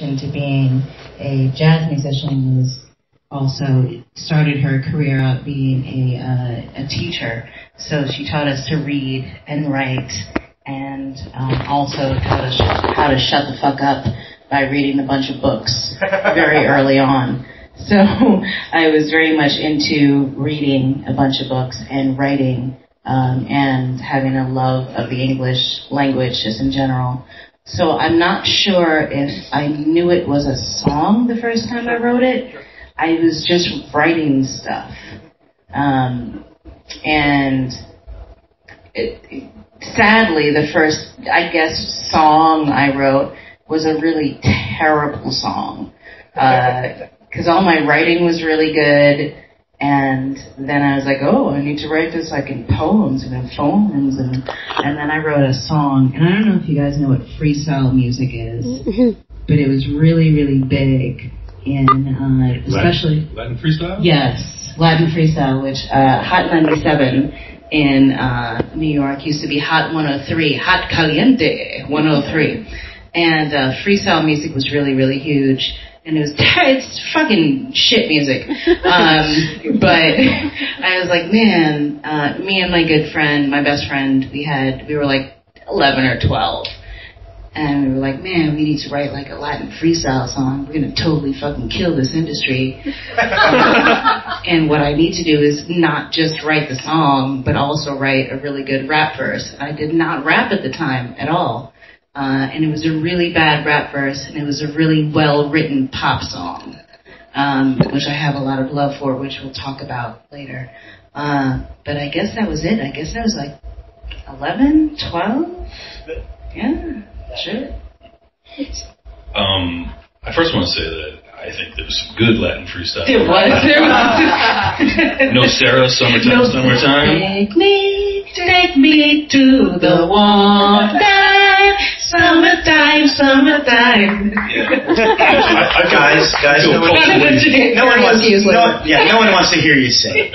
into being a jazz musician was also started her career out being a, uh, a teacher. So she taught us to read and write and um, also taught us how to shut the fuck up by reading a bunch of books very early on. So I was very much into reading a bunch of books and writing um, and having a love of the English language just in general. So I'm not sure if I knew it was a song the first time I wrote it. I was just writing stuff. Um, and it, it, sadly, the first, I guess, song I wrote was a really terrible song. Because uh, all my writing was really good and then I was like, oh, I need to write this like in poems and in poems, and and then I wrote a song. And I don't know if you guys know what freestyle music is, mm-hmm. but it was really really big in uh, especially Latin, Latin freestyle. Yes, Latin freestyle, which uh, Hot 97 in uh, New York used to be Hot 103, Hot Caliente 103, and uh, freestyle music was really really huge and it was it's fucking shit music. Um, but I was like, man, uh, me and my good friend, my best friend, we had we were like eleven or twelve. And we were like, man, we need to write like a Latin freestyle song. We're gonna totally fucking kill this industry. and what I need to do is not just write the song, but also write a really good rap verse. I did not rap at the time at all. Uh, and it was a really bad rap verse, and it was a really well written pop song, um, which I have a lot of love for, which we'll talk about later. Uh, but I guess that was it. I guess that was like 11, 12? Yeah, sure. Um, I first want to say that I think there was some good Latin freestyle. There was. There was. no Sarah, summertime, no, summertime. Take me, take me to the water. Summertime, summertime. Yeah. guys, guys, no one, no one wants, no, yeah, no one wants to hear you sing.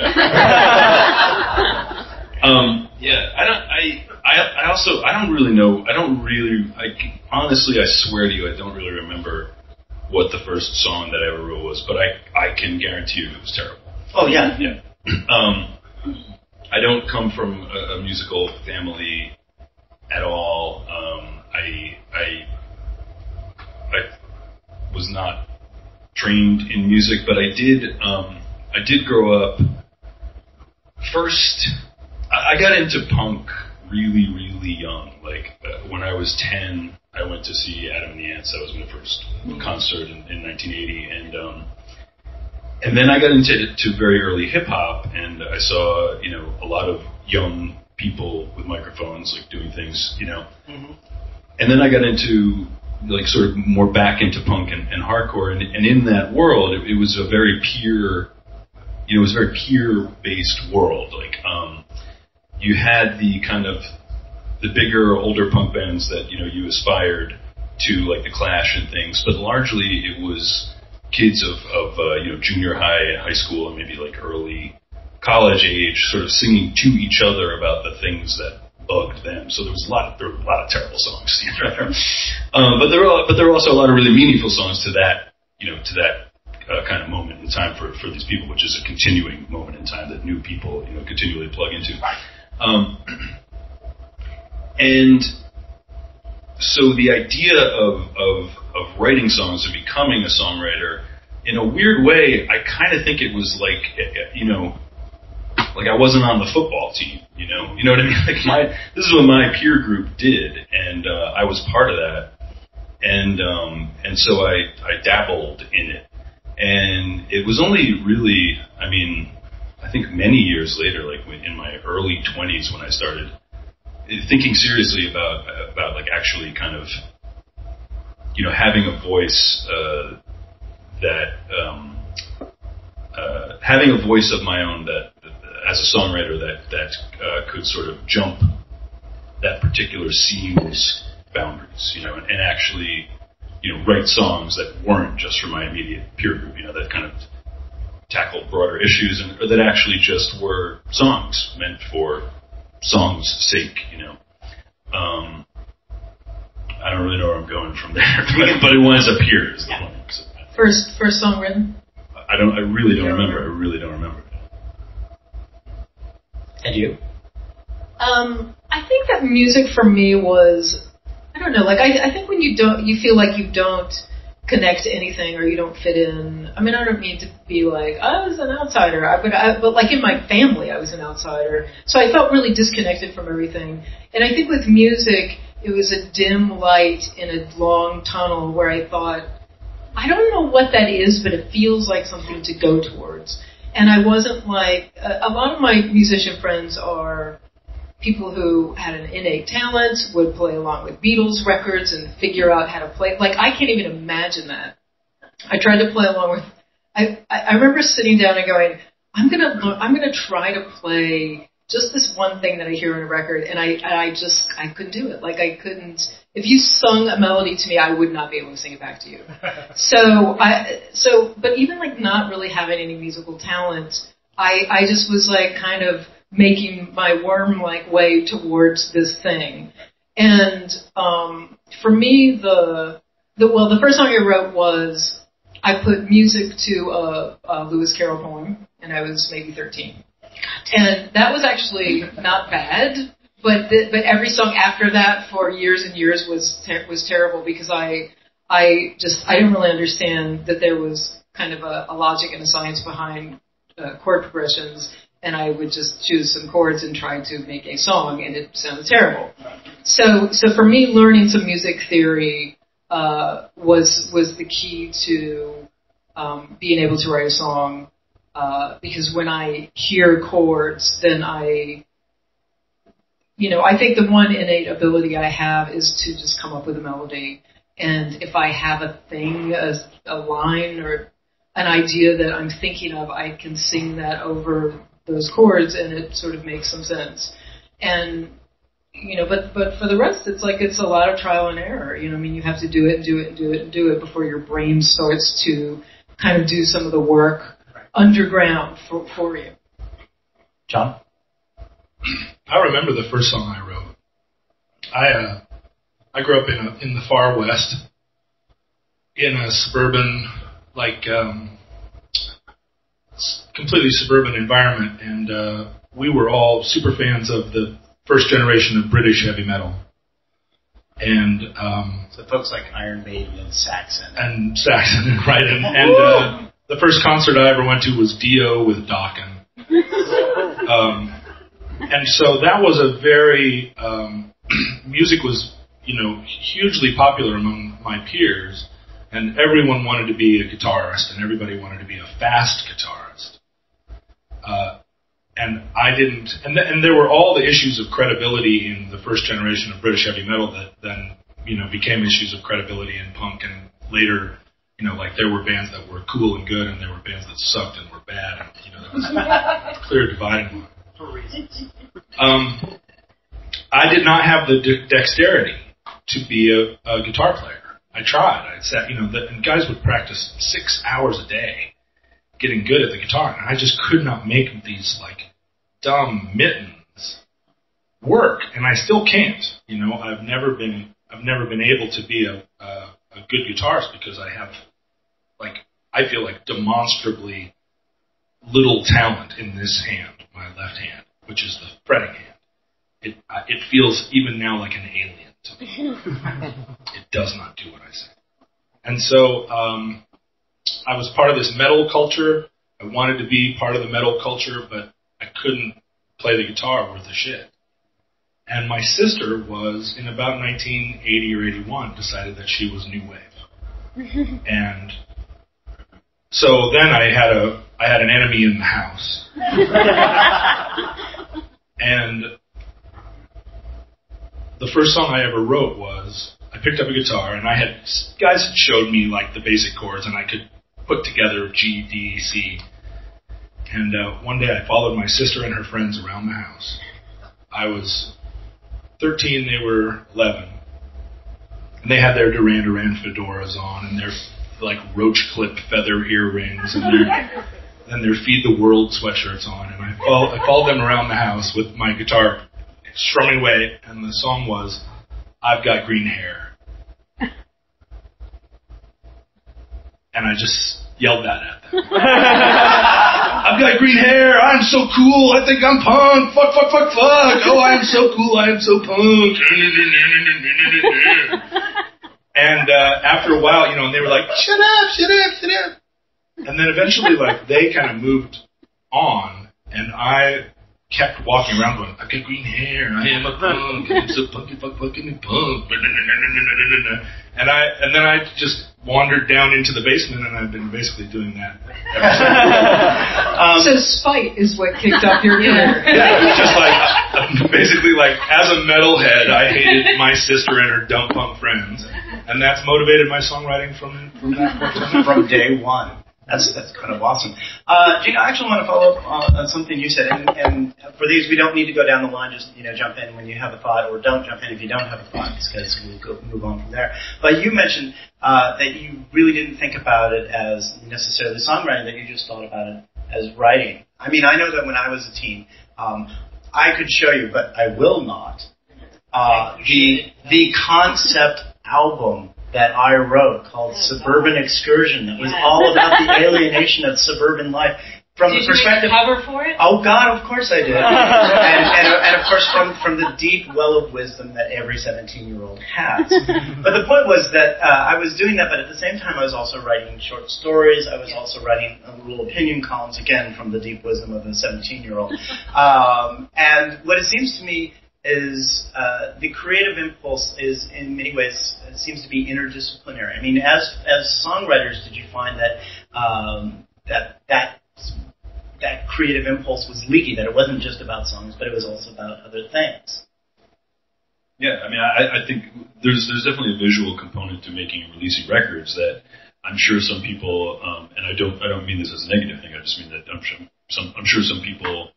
um, yeah, I don't. I, I, I also, I don't really know. I don't really. I honestly, I swear to you, I don't really remember what the first song that I ever wrote was, but I, I can guarantee you it was terrible. Oh yeah, yeah. Um, I don't come from a, a musical family at all. Um, I, I, I was not trained in music, but I did, um, I did grow up. First, I, got into punk really, really young. Like uh, when I was ten, I went to see Adam and the Ants. That was my first concert in, in 1980, and um, and then I got into to very early hip hop, and I saw you know a lot of young people with microphones like doing things, you know. Mm-hmm. And then I got into like sort of more back into punk and, and hardcore, and, and in that world, it, it was a very peer, you know, it was a very peer based world. Like, um, you had the kind of the bigger, older punk bands that you know you aspired to, like the Clash and things, but largely it was kids of, of uh, you know junior high and high school and maybe like early college age, sort of singing to each other about the things that bugged them. So there was a lot, there were a lot of terrible songs, um, but there were, but there were also a lot of really meaningful songs to that, you know, to that uh, kind of moment in time for for these people, which is a continuing moment in time that new people, you know, continually plug into. Um, and so the idea of, of of writing songs and becoming a songwriter, in a weird way, I kind of think it was like, you know, like I wasn't on the football team, you know, you know what I mean? Like my, this is what my peer group did, and uh, I was part of that, and um, and so I I dabbled in it, and it was only really, I mean, I think many years later, like in my early 20s, when I started thinking seriously about about like actually kind of, you know, having a voice uh, that. Um, uh, having a voice of my own that as a songwriter that that uh, could sort of jump that particular scene's boundaries, you know, and, and actually, you know, write songs that weren't just for my immediate peer group, you know, that kind of tackled broader issues and or that actually just were songs meant for song's sake, you know. Um, I don't really know where I'm going from there, but, but it winds up here. Is the Yeah. point. So, First, first song written. I don't. I really don't remember. I really don't remember. And you? Um, I think that music for me was, I don't know, like I, I think when you don't, you feel like you don't connect to anything or you don't fit in. I mean, I don't mean to be like I was an outsider, I, but I, but like in my family, I was an outsider, so I felt really disconnected from everything. And I think with music, it was a dim light in a long tunnel where I thought, I don't know what that is, but it feels like something to go towards. And I wasn't like a, a lot of my musician friends are people who had an innate talent, would play along with Beatles records and figure out how to play. Like I can't even imagine that. I tried to play along with. I I I remember sitting down and going, I'm gonna I'm gonna try to play just this one thing that I hear in a record, and I and I just I couldn't do it. Like I couldn't. If you sung a melody to me, I would not be able to sing it back to you. So I so but even like not really having any musical talent, I I just was like kind of making my worm like way towards this thing. And um for me the the well the first song I wrote was I put music to a, a Lewis Carroll poem and I was maybe 13. And that was actually not bad, but the, but every song after that for years and years was ter- was terrible because I I just I didn't really understand that there was kind of a, a logic and a science behind uh, chord progressions, and I would just choose some chords and try to make a song, and it sounded terrible. So so for me, learning some music theory uh, was was the key to um, being able to write a song. Uh, because when I hear chords, then I you know, I think the one innate ability I have is to just come up with a melody. And if I have a thing, a, a line or an idea that I'm thinking of, I can sing that over those chords and it sort of makes some sense. And, you know, but, but for the rest, it's like it's a lot of trial and error. You know, I mean, you have to do it do it do it do it before your brain starts to kind of do some of the work underground for, for you. John? I remember the first song I wrote. I uh, I grew up in a, in the far west, in a suburban, like um, completely suburban environment, and uh, we were all super fans of the first generation of British heavy metal, and um, So folks like Iron Maiden and Saxon. and Saxon, right? And, and uh, the first concert I ever went to was Dio with Dokken. Um, and so that was a very um, music was you know hugely popular among my peers, and everyone wanted to be a guitarist, and everybody wanted to be a fast guitarist. Uh, and I didn't, and, th- and there were all the issues of credibility in the first generation of British heavy metal that then you know became issues of credibility in punk, and later, you know, like there were bands that were cool and good, and there were bands that sucked and were bad, and you know there was a clear dividing line. Um, I did not have the de- dexterity to be a, a guitar player. I tried. I sat, you know, the, and guys would practice six hours a day getting good at the guitar, and I just could not make these like dumb mittens work, and I still can't. You know, I've never been, I've never been able to be a, a, a good guitarist because I have, like, I feel like demonstrably little talent in this hand, my left hand, which is the fretting hand. It uh, it feels even now like an alien to me. it does not do what I say. And so um, I was part of this metal culture. I wanted to be part of the metal culture, but I couldn't play the guitar worth a shit. And my sister was, in about 1980 or 81, decided that she was new wave. and so then I had a I had an enemy in the house. and the first song I ever wrote was I picked up a guitar and I had guys had showed me like the basic chords and I could put together G, D, C. And uh, one day I followed my sister and her friends around the house. I was 13, they were 11. And they had their Duran Duran fedoras on and their like roach clip feather earrings and their and their feed the world sweatshirts on. And I followed, I followed them around the house with my guitar, strumming away. And the song was, "I've got green hair," and I just yelled that at them. I've got green hair. I'm so cool. I think I'm punk. Fuck, fuck, fuck, fuck. Oh, I am so cool. I am so punk and uh, after a while, you know, and they were like, shut up, shut up, shut up. And then eventually, like, they kind of moved on, and I kept walking around going, I've got green hair, I am a punk, I'm so punky, fuck, fucking punk. And I, and then I just wandered down into the basement, and I've been basically doing that. um, so spite is what kicked off your career. yeah, it was just like basically like as a metalhead, I hated my sister and her dumb punk friends, and that's motivated my songwriting from from that from day one. That's that's kind of awesome. Uh, Gina, I actually want to follow up on, on something you said, and, and, for these, we don't need to go down the line. Just you know, jump in when you have a thought, or don't jump in if you don't have a thought, because we'll go, move on from there. But you mentioned uh, that you really didn't think about it as necessarily songwriting; that you just thought about it as writing. I mean, I know that when I was a teen, um, I could show you, but I will not. Uh, the the concept album that I wrote called Suburban Excursion that was all about the alienation of suburban life from did the perspective. You cover for it? Oh God, of course I did, and, and, and of course from from the deep well of wisdom that every 17 year old has. but the point was that uh, I was doing that, but at the same time I was also writing short stories. I was also writing uh, little opinion columns again from the deep wisdom of a 17 year old. Um, and what it seems to me is uh, the creative impulse is in many ways seems to be interdisciplinary. I mean, as as songwriters, did you find that um, that that that creative impulse was leaky? That it wasn't just about songs, but it was also about other things. Yeah, I mean, I, I think there's there's definitely a visual component to making and releasing records that I'm sure some people, um, and I don't I don't mean this as a negative thing. I just mean that I'm sure some I'm sure some people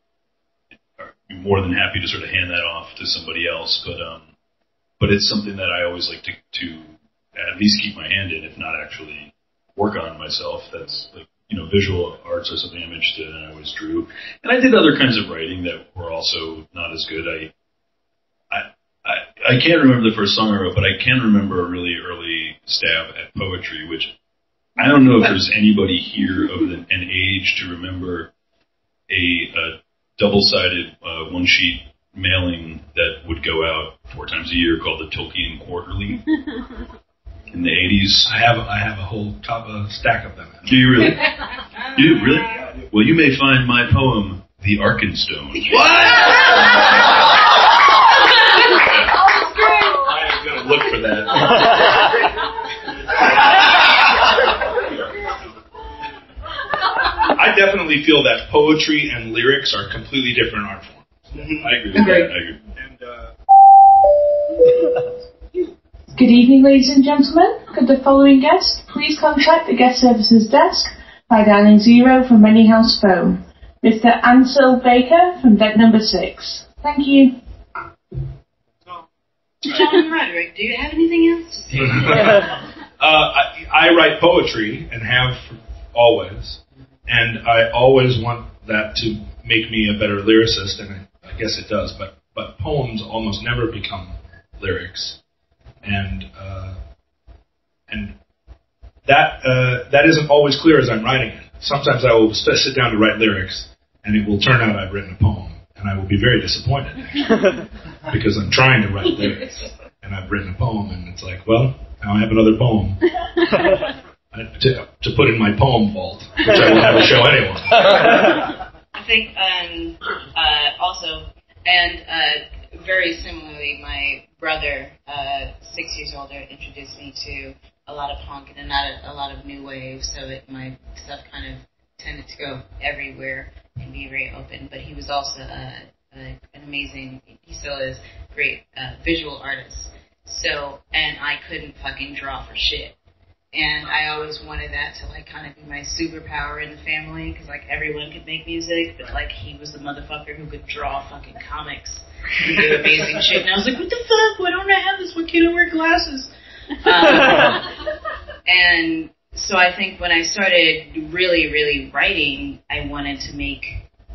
more than happy to sort of hand that off to somebody else. But um, but it's something that I always like to to at least keep my hand in, if not actually work on myself. That's like you know visual arts are something I'm interested in. I always drew, and I did other kinds of writing that were also not as good. I I I, can't remember the first song I wrote, but I can remember a really early stab at poetry, which I don't know if there's anybody here of an age to remember a, a double-sided uh, one-sheet mailing that would go out four times a year called the Tolkien Quarterly in the 80s. I have I have a whole top a stack of them. Do you really? you really? Well, you may find my poem, The Arkenstone. What? I am gonna look for that. I definitely feel that poetry and lyrics are completely different art forms. I agree with that. I agree. And, uh, Good evening, ladies and gentlemen. Could the following guest please contact the guest services desk by dialing zero from any house phone? Mr. Ansel Baker from deck number six. Thank you. John Roderick, do you have anything else to say? uh, I, I write poetry and have always and I always want that to make me a better lyricist, and I, I guess it does. But but poems almost never become lyrics, and uh, and that uh, that isn't always clear as I'm writing it. Sometimes I will sit down to write lyrics, and it will turn out I've written a poem, and I will be very disappointed because I'm trying to write lyrics, and I've written a poem, and it's like, well, now I have another poem. to, to put in my poem vault, which I will never show anyone. I think, um, uh, also, and uh, very similarly, my brother, uh, six years older, introduced me to a lot of punk and a a lot of new wave, so it, my stuff kind of tended to go everywhere and be very open. But he was also a, a, an amazing, he still is, great uh, visual artist. So, and I couldn't fucking draw for shit and I always wanted that to like kind of be my superpower in the family because like everyone could make music, but like he was the motherfucker who could draw fucking comics and do amazing shit. And I was like, what the fuck? Why don't I have this? Why can't I wear glasses? Um, and so I think when I started really, really writing, I wanted to make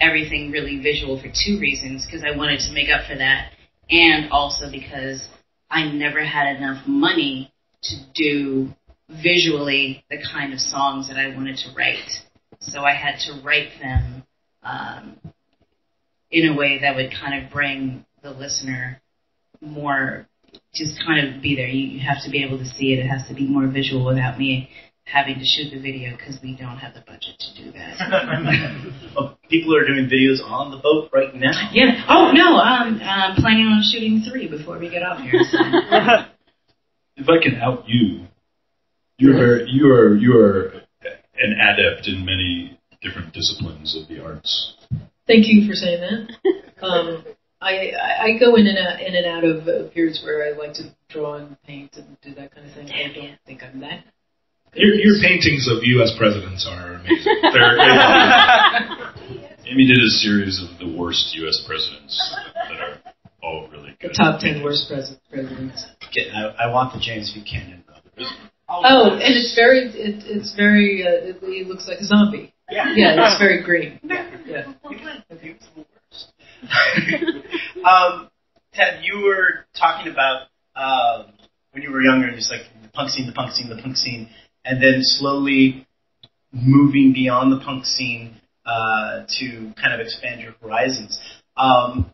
everything really visual for two reasons because I wanted to make up for that, and also because I never had enough money to do visually the kind of songs that I wanted to write. So I had to write them um, in a way that would kind of bring the listener more, just kind of be there. You, you have to be able to see it. It has to be more visual without me having to shoot the video because we don't have the budget to do that. well, people are doing videos on the boat right now. Yeah. Oh no, um, I'm planning on shooting three before we get off here. So. if I can out you, you're very, you are you are an adept in many different disciplines of the arts. Thank you for saying that. Um, I, I go in and out, in and out of periods where I like to draw and paint and do that kind of thing. I don't think I'm that. Your, your paintings of U.S. presidents are amazing. Aimee did a series of the worst U.S. presidents that are all really good. The top ten worst pres- presidents. Okay, I, I, want the James Buchanan brother. Oh, and it's very, it, it's very, uh, it, he looks like a zombie. Yeah. Yeah, it's very green. Yeah. yeah. um, Ted, you were talking about um, when you were younger, just like the punk scene, the punk scene, the punk scene, and then slowly moving beyond the punk scene uh, to kind of expand your horizons. Um,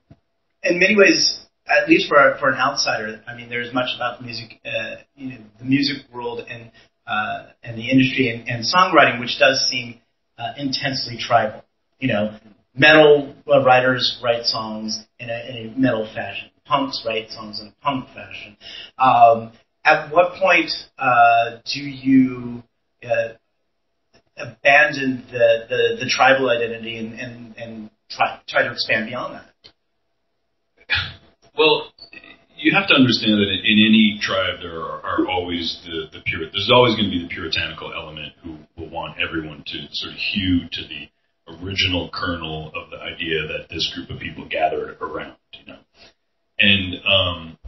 in many ways, at least for for an outsider, I mean, there's much about the music, uh, you know, the music world and uh, and the industry and, and songwriting, which does seem uh, intensely tribal. You know, metal uh, writers write songs in a, in a metal fashion. Punks write songs in a punk fashion. Um, at what point uh, do you uh, abandon the, the, the, tribal identity and, and, and try, try to expand beyond that? Well, you have to understand that in any tribe there are, are always the, the pure. There's always going to be the puritanical element who will want everyone to sort of hew to the original kernel of the idea that this group of people gathered around, you know. And um,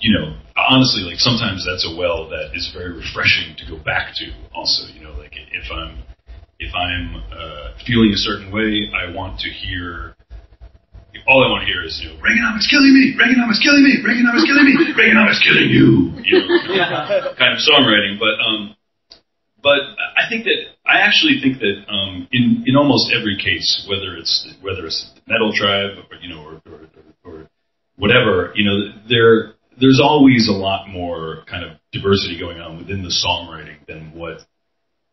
you know, honestly, like sometimes that's a well that is very refreshing to go back to. Also, you know, like if I'm if I'm uh, feeling a certain way, I want to hear. All I want to hear is, you know, Reaganomics killing me, Reaganomics killing me, Reaganomics killing me, Reaganomics killing you. You know, kind of songwriting, but um, but I think that I actually think that um, in in almost every case, whether it's whether it's metal tribe or you know or, or, or whatever, you know, there there's always a lot more kind of diversity going on within the songwriting than what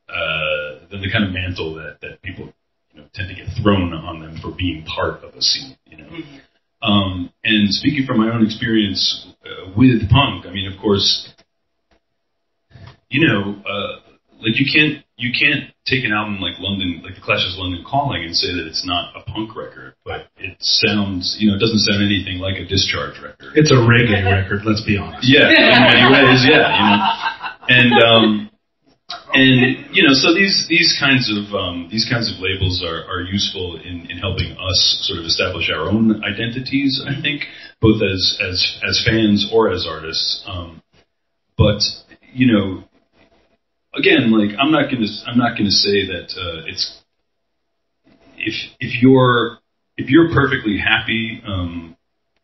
uh, than the kind of mantle that that people you know tend to get thrown on them for being part of a scene. You know. Um, and speaking from my own experience uh, with punk, I mean, of course, you know, uh, like you can't you can't take an album like London, like the Clash's London Calling, and say that it's not a punk record, but it sounds, you know, it doesn't sound anything like a Discharge record. It's a reggae record, let's be honest. Yeah, in many ways, yeah, you know, and um, and you know, so these these kinds of um, these kinds of labels are are useful in in helping us sort of establish our own identities. I think both as as as fans or as artists. Um, but you know, again, like I'm not gonna I'm not gonna say that uh, it's if if you're if you're perfectly happy um,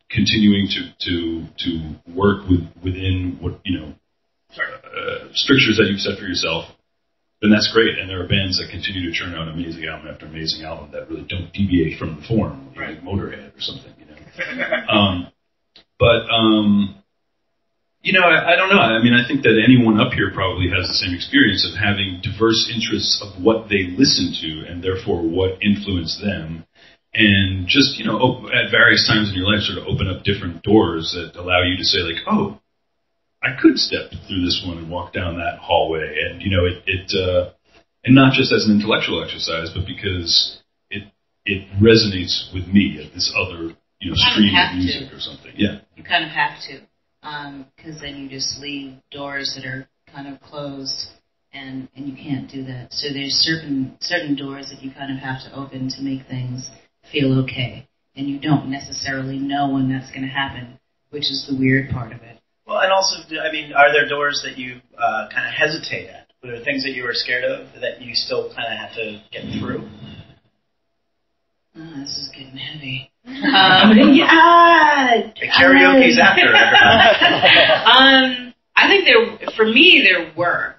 continuing to to to work with within what you know uh, strictures that you've set for yourself, then that's great. And there are bands that continue to churn out amazing album after amazing album that really don't deviate from the form, right. like Motorhead or something, you know. um, but um, you know, I, I don't know. I mean, I think that anyone up here probably has the same experience of having diverse interests of what they listen to and therefore what influenced them. And just, you know, op- at various times in your life, sort of open up different doors that allow you to say, like, oh, I could step through this one and walk down that hallway. And, you know, it, it uh, and not just as an intellectual exercise, but because it, it resonates with me at this other, you know, stream of music to. or something. Yeah. You kind of have to because um, then you just leave doors that are kind of closed, and and you can't do that. So there's certain certain doors that you kind of have to open to make things feel okay, and you don't necessarily know when that's going to happen, which is the weird part of it. Well, and also, I mean, are there doors that you uh, kind of hesitate at? Are there things that you are scared of that you still kind of have to get through? Oh, this is getting heavy. Um, yeah. The karaoke's after. um, I, I think there, for me, there were.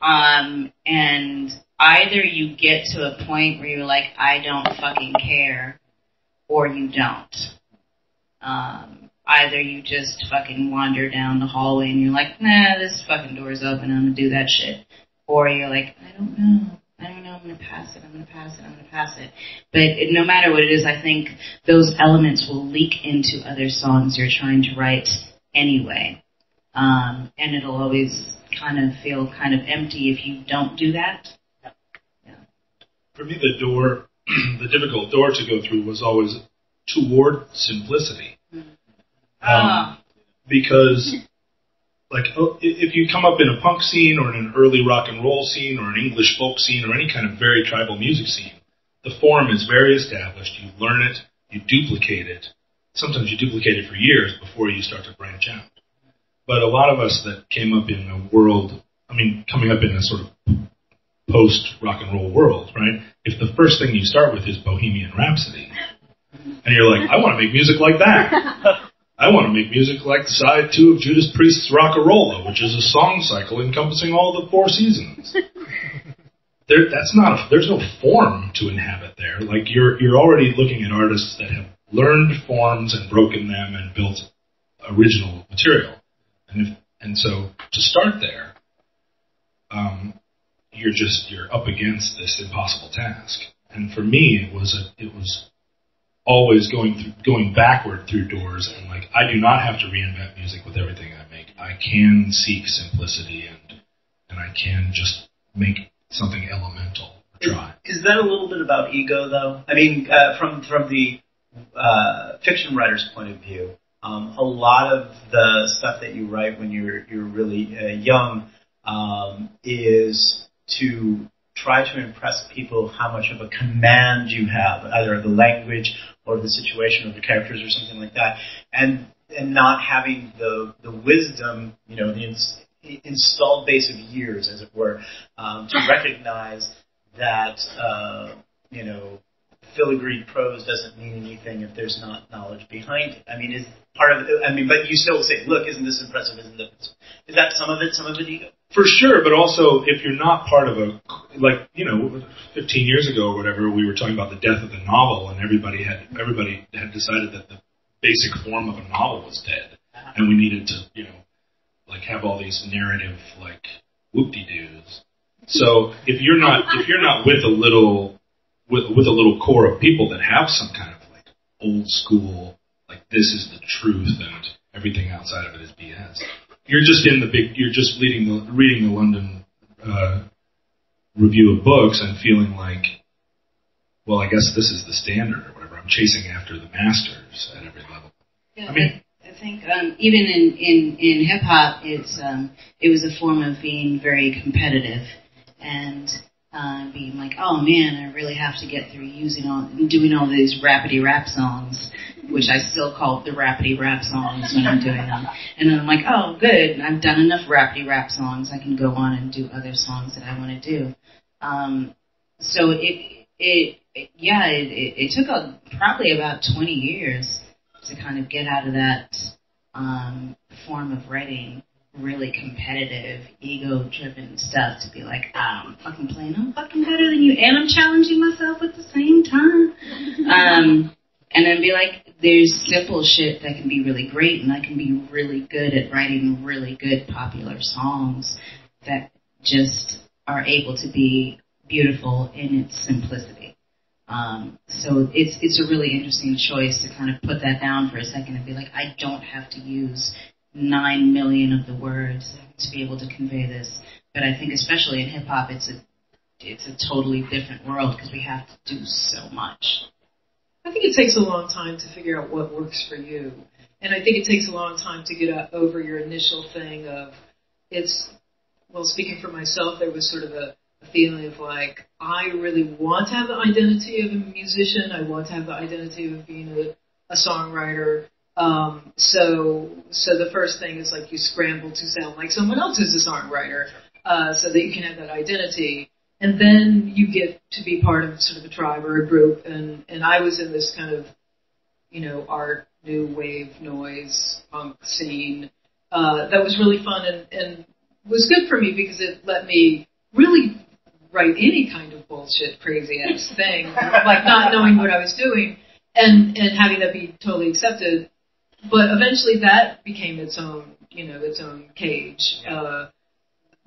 Um, and either you get to a point where you're like, I don't fucking care, or you don't. Um, either you just fucking wander down the hallway and you're like, nah, this fucking door's open, I'm gonna do that shit. Or you're like, I don't know. I don't know, I'm gonna pass it, I'm gonna pass it, I'm gonna pass it. But it, no matter what it is, I think those elements will leak into other songs you're trying to write anyway. Um, and it'll always kind of feel kind of empty if you don't do that. For me, the door, the difficult door to go through was always toward simplicity. Ah. Um, because, like, oh, if you come up in a punk scene or in an early rock and roll scene or an English folk scene or any kind of very tribal music scene, the form is very established. You learn it, you duplicate it. Sometimes you duplicate it for years before you start to branch out. But a lot of us that came up in a world, I mean, coming up in a sort of post rock and roll world, right? If the first thing you start with is Bohemian Rhapsody, and you're like, I want to make music like that. I want to make music like the side two of Judas Priest's Rocka Rolla, which is a song cycle encompassing all the four seasons. There, that's not a, there's no form to inhabit there. Like you're you're already looking at artists that have learned forms and broken them and built original material. And if and so to start there, um, you're just you're up against this impossible task. And for me, it was a it was always going through, going backward through doors and like I do not have to reinvent music with everything I make. I can seek simplicity and and I can just make something elemental. Try. Is that a little bit about ego, though? I mean, uh, from from the uh, fiction writer's point of view, um, a lot of the stuff that you write when you're you're really uh, young um, is to try to impress people how much of a command you have, either of the language or the situation or the characters or something like that, and and not having the the wisdom, you know, the ins- installed base of years, as it were, um, to recognize that uh, you know filigreed prose doesn't mean anything if there's not knowledge behind it. I mean, is part of it. I mean, but you still say, look, isn't this impressive? Isn't this? Is that some of it? Some of it ego? For sure, but also if you're not part of a like you know, 15 years ago or whatever, we were talking about the death of the novel, and everybody had everybody had decided that the basic form of a novel was dead, and we needed to you know, like have all these narrative like whoop-de-doos. So if you're not if you're not with a little with with a little core of people that have some kind of like old school like this is the truth and everything outside of it is BS. You're just in the big. You're just reading the reading the London uh, review of books and feeling like, well, I guess this is the standard or whatever. I'm chasing after the masters at every level. Yeah, I mean- I think um, even in in in hip hop, it's um, it was a form of being very competitive and uh, being like, oh man, I really have to get through using all doing all these rapidy rap songs, which I still call the rapidy rap songs when I'm doing them. And then I'm like, oh good, I've done enough rapidy rap songs. I can go on and do other songs that I want to do. Um, so it it, it yeah, it, it, it took a, probably about 20 years to kind of get out of that um, form of writing really competitive, ego-driven stuff to be like, ah, I'm fucking playing, I'm fucking better than you, and I'm challenging myself at the same time. Um, and then be like, there's simple shit that can be really great, and I can be really good at writing really good popular songs that just are able to be beautiful in its simplicity. Um, so it's it's a really interesting choice to kind of put that down for a second and be like, I don't have to use nine million of the words to be able to convey this. But I think especially in hip hop, it's a it's a totally different world because we have to do so much. I think it takes a long time to figure out what works for you. And I think it takes a long time to get over your initial thing of it's, well, speaking for myself, there was sort of a, a feeling of like, I really want to have the identity of a musician. I want to have the identity of being a, a songwriter. Um, so, so the first thing is like you scramble to sound like someone else who's a songwriter, uh, so that you can have that identity and then you get to be part of sort of a tribe or a group and and I was in this kind of you know art new wave noise punk scene uh, that was really fun and, and was good for me because it let me really write any kind of bullshit, crazy ass thing, like not knowing what I was doing and and having that be totally accepted. But eventually, that became its own, you know, its own cage. Uh,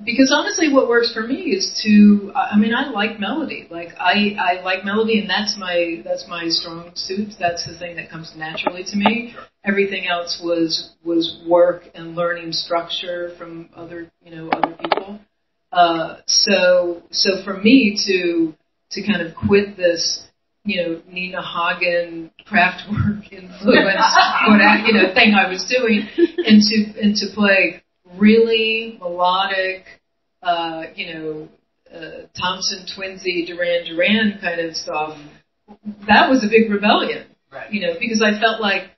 because honestly, what works for me is to. I mean, I like melody. Like I, I like melody, and that's my that's my strong suit. That's the thing that comes naturally to me. Everything else was was work and learning structure from other, you know, other people. Uh, so so for me to to kind of quit this, you know, Nina Hagen Kraftwerk influence, what you know, thing I was doing, and to and to play really melodic, uh, you know, uh, Thompson Twinsy Duran Duran kind of stuff. That was a big rebellion, Right. you know, because I felt like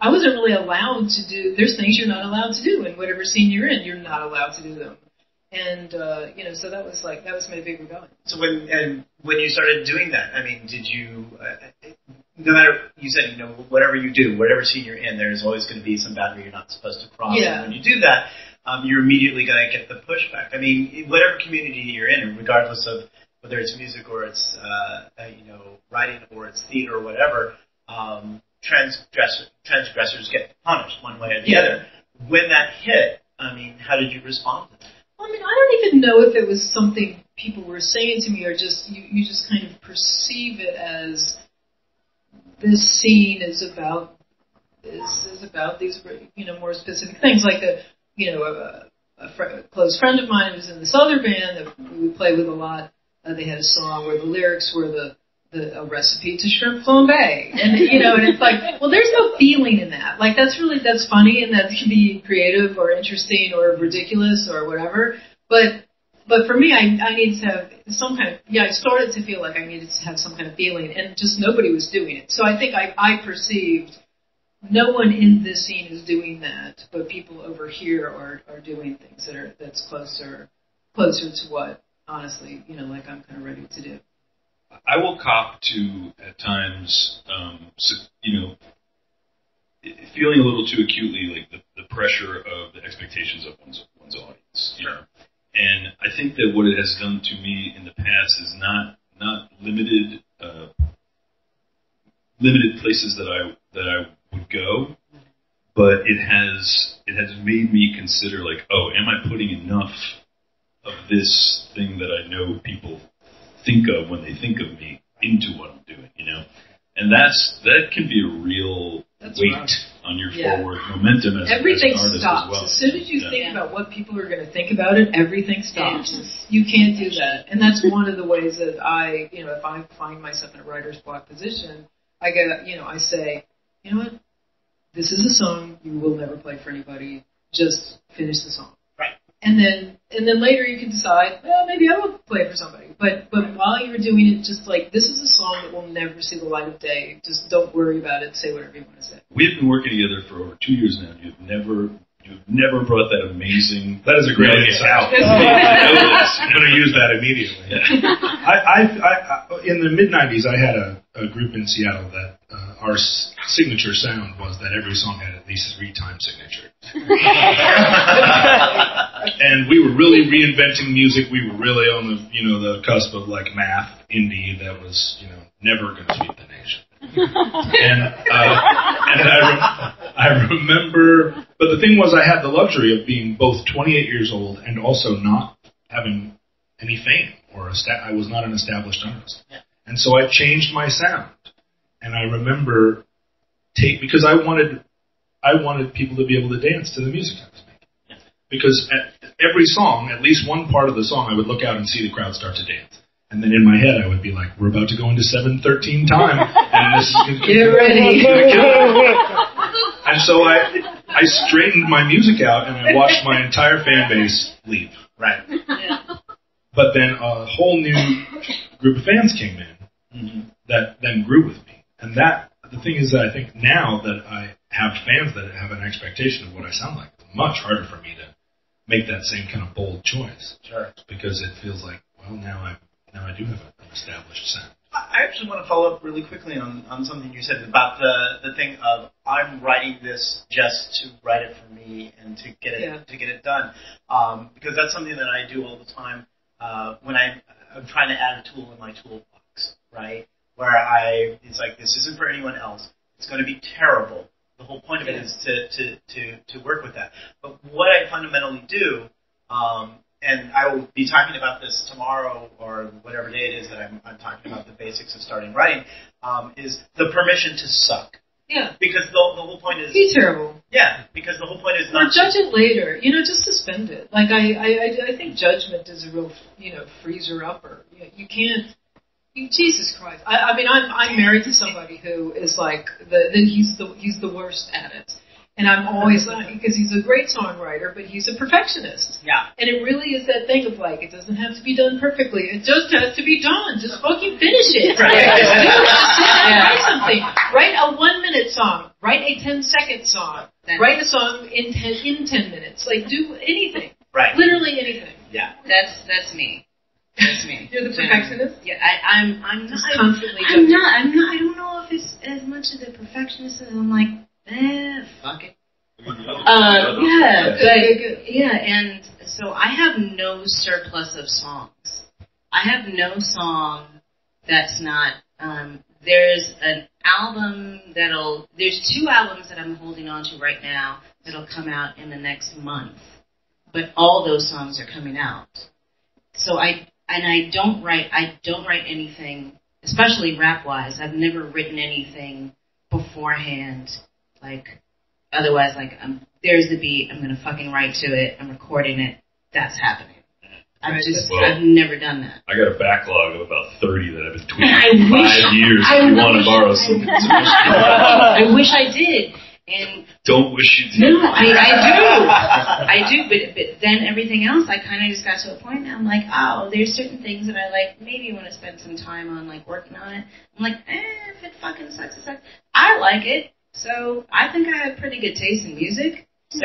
I wasn't really allowed to do. There's things you're not allowed to do in whatever scene you're in. You're not allowed to do them, and uh, you know, so that was like that was my big rebellion. So when and when you started doing that, I mean, did you? Uh, no matter you said, you know, whatever you do, whatever scene you're in, there's always going to be some boundary you're not supposed to cross. Yeah. And when you do that, um, you're immediately going to get the pushback. I mean, whatever community you're in, regardless of whether it's music or it's uh, uh, you know writing or it's theater or whatever, um, transgressor, transgressors get punished one way or the Yeah. other. When that hit, I mean, how did you respond to that? I mean, I don't even know if it was something people were saying to me or just you, you just kind of perceive it as this scene is about this is about these you know more specific things like a you know a, a, fr- close friend of mine was in this other band that we would play with a lot. Uh, they had a song where the lyrics were the the a recipe to shrimp flambe, and you know, and it's like, well, there's no feeling in that. Like that's really that's funny and that can be creative or interesting or ridiculous or whatever. But but for me, I I needed to have some kind of yeah. I started to feel like I needed to have some kind of feeling, and just nobody was doing it. So I think I I perceived no one in this scene is doing that, but people over here are are doing things that are that's closer closer to what honestly you know like I'm kind of ready to do. I will cop to at times, um, you know, feeling a little too acutely like the, the pressure of the expectations of one's one's audience. You know? And I think that what it has done to me in the past is not not limited uh, limited places that I that I would go, but it has it has made me consider like, oh, am I putting enough of this thing that I know people think of when they think of me into what I'm doing, you know? And that's that can be a real That's weight rough. on your Yeah. forward momentum as, Everything as an artist stops as well. as soon as you Yeah. think about what people are going to think about it. Everything stops. Yes. You can't do that, and that's one of the ways that I, you know, if I find myself in a writer's block position, I get, you know, I say, you know what, this is a song you will never play for anybody. Just finish the song. Right. And then, and then later you can decide, well, maybe I will play it for somebody. But, but while you're doing it, just like this is a song that will never see the light of day. Just don't worry about it. Say whatever you want to say. We've been working together for over two years now. You've never you've never brought that amazing That is a great idea. out. I'm going to use that immediately. Yeah. I, I, I, I, in the mid '90s, I had a, a group in Seattle that uh, our signature sound was that every song had at least three time signature, and we were really reinventing music. We were really on the you know the cusp of like math indie that was you know never going to sweep the nation. And uh, and I, re- I remember, but the thing was, I had the luxury of being both 28 years old and also not having any fame or esta- I was not an established artist, and so I changed my sound. And I remember take because I wanted I wanted people to be able to dance to the music I was making. Because at every song, at least one part of the song, I would look out and see the crowd start to dance. And then in my head, I would be like, "We're about to go into seven thirteen time, and this is gonna Get ready. and so I I straightened my music out and I watched my entire fan base leave. right. But then a whole new group of fans came in Mm-hmm. that then grew with me. And that the thing is that I think now that I have fans that have an expectation of what I sound like, it's much harder for me to make that same kind of bold choice Sure. because it feels like, well, now I now I do have an established sound. I actually want to follow up really quickly on, on something you said about the, the thing of I'm writing this just to write it for me and to get it Yeah. to get it done um, because that's something that I do all the time uh, when I, I'm trying to add a tool in my toolbox, right? Where I it's like this isn't for anyone else. It's going to be terrible. The whole point of it Yeah. is to, to, to, to work with that. But what I fundamentally do um, and I will be talking about this tomorrow or whatever day it is that I'm, I'm talking about the basics of starting writing, um, is the permission to suck. Yeah. Because the, the whole point is, Be terrible. yeah, because the whole point is Or not judge it later. You know, just suspend it. Like I, I, I- I think judgment is a real, you know, freezer upper. You, you can't. You, Jesus Christ. I, I mean, I'm I'm married to somebody who is like the, the he's the he's the worst at it, and I'm always like because he's a great songwriter, but he's a perfectionist. Yeah. And it really is that thing of like, it doesn't have to be done perfectly. It just has to be done. Just fucking finish it. Right. Just do it. Just sit down and Yeah. write something. Write a one minute song. Write a ten second song. That's- Write a song in 10, in 10 minutes. Like, do anything. right. Literally anything. Yeah. That's that's me. That's me. You're the perfectionist? Yeah, I, I'm. I'm Just not. constantly I'm judging. not. I'm not. I don't know if it's as much of the perfectionist as I'm like, eh, fuck it. Uh, yeah, yeah, and so I have no surplus of songs. I have no song that's not. Um, there's an album that'll. There's two albums that I'm holding on to right now that'll come out in the next month, but all those songs are coming out. So I and I don't write. I don't write anything, especially rap wise. I've never written anything beforehand, like Otherwise, like, um, there's the beat. I'm gonna fucking write to it. I'm recording it. That's happening. I've just, well- I've never done that. I got a backlog of about 30 that I've been tweeting I for wish- five years. I if you wish- want to borrow some, I wish I did, and don't wish you did. no, I, I do, I do. But but then everything else, I kind of just got to a point. Now I'm like, oh, there's certain things that I like. Maybe want to spend some time on, like working on it. I'm like, eh, if it fucking sucks, it sucks. I like it, so I think I have pretty good taste in music. So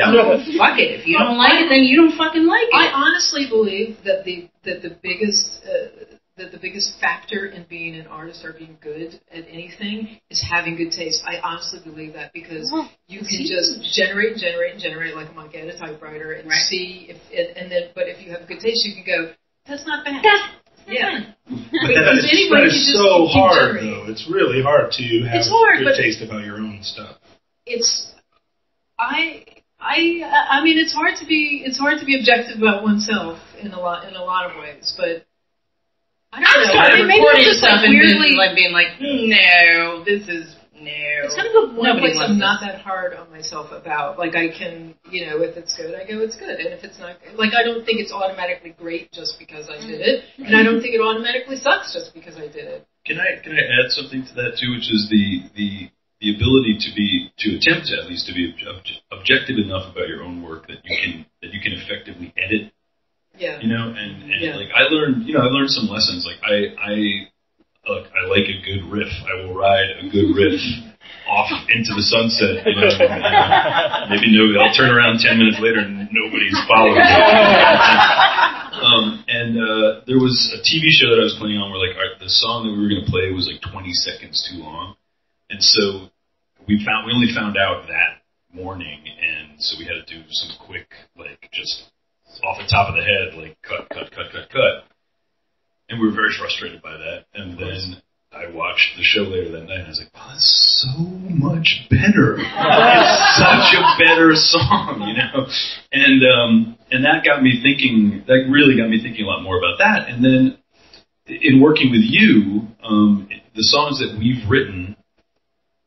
fuck it. If you don't like it, then you don't fucking like it. I honestly believe that the that the biggest uh, that the biggest factor in being an artist or being good at anything is having good taste. I honestly believe that because you can just generate and generate and generate like a monkey at a typewriter and Right. see if and, and then but if you have good taste, you can go. That's not bad. That's Yeah. But Because that's- anybody But just so hard, generating. though. It's really hard to have It's hard, good but- taste about your own stuff. it's I I I mean it's hard to be it's hard to be objective about oneself in a lot in a lot of ways, but I don't I'm know. I started mean, maybe I'm recording just stuff like and weirdly. being like being like, no, this is no. it's kind of the one Nobody place I'm not that hard on myself about. Like I can, you know, if it's good, I go it's good, and if it's not, like I don't think it's automatically great just because I did it, mm-hmm. and I don't think it automatically sucks just because I did it. Can I can I add something to that too, which is the the the ability to be to attempt to at least to be obj- objective enough about your own work that you can that you can effectively edit Yeah. you know and, and Yeah. like i learned you know i learned some lessons like i i look i like a good riff. I will ride a good riff off into the sunset. You know and maybe nobody i'll turn around 10 minutes later and nobody's following me. Um, and uh, there was a tv show that i was playing on where like our, the song that we were going to play was like 20 seconds too long. And so we found we only found out that morning and so we had to do some quick like just off the top of the head, like cut, cut, cut, cut, cut. And we were very frustrated by that. And then I watched the show later that night, and I was like, "Wow, that's so much better! it's such a better song, you know." And um, and that got me thinking. That really got me thinking a lot more about that. And then in working with you, um, the songs that we've written,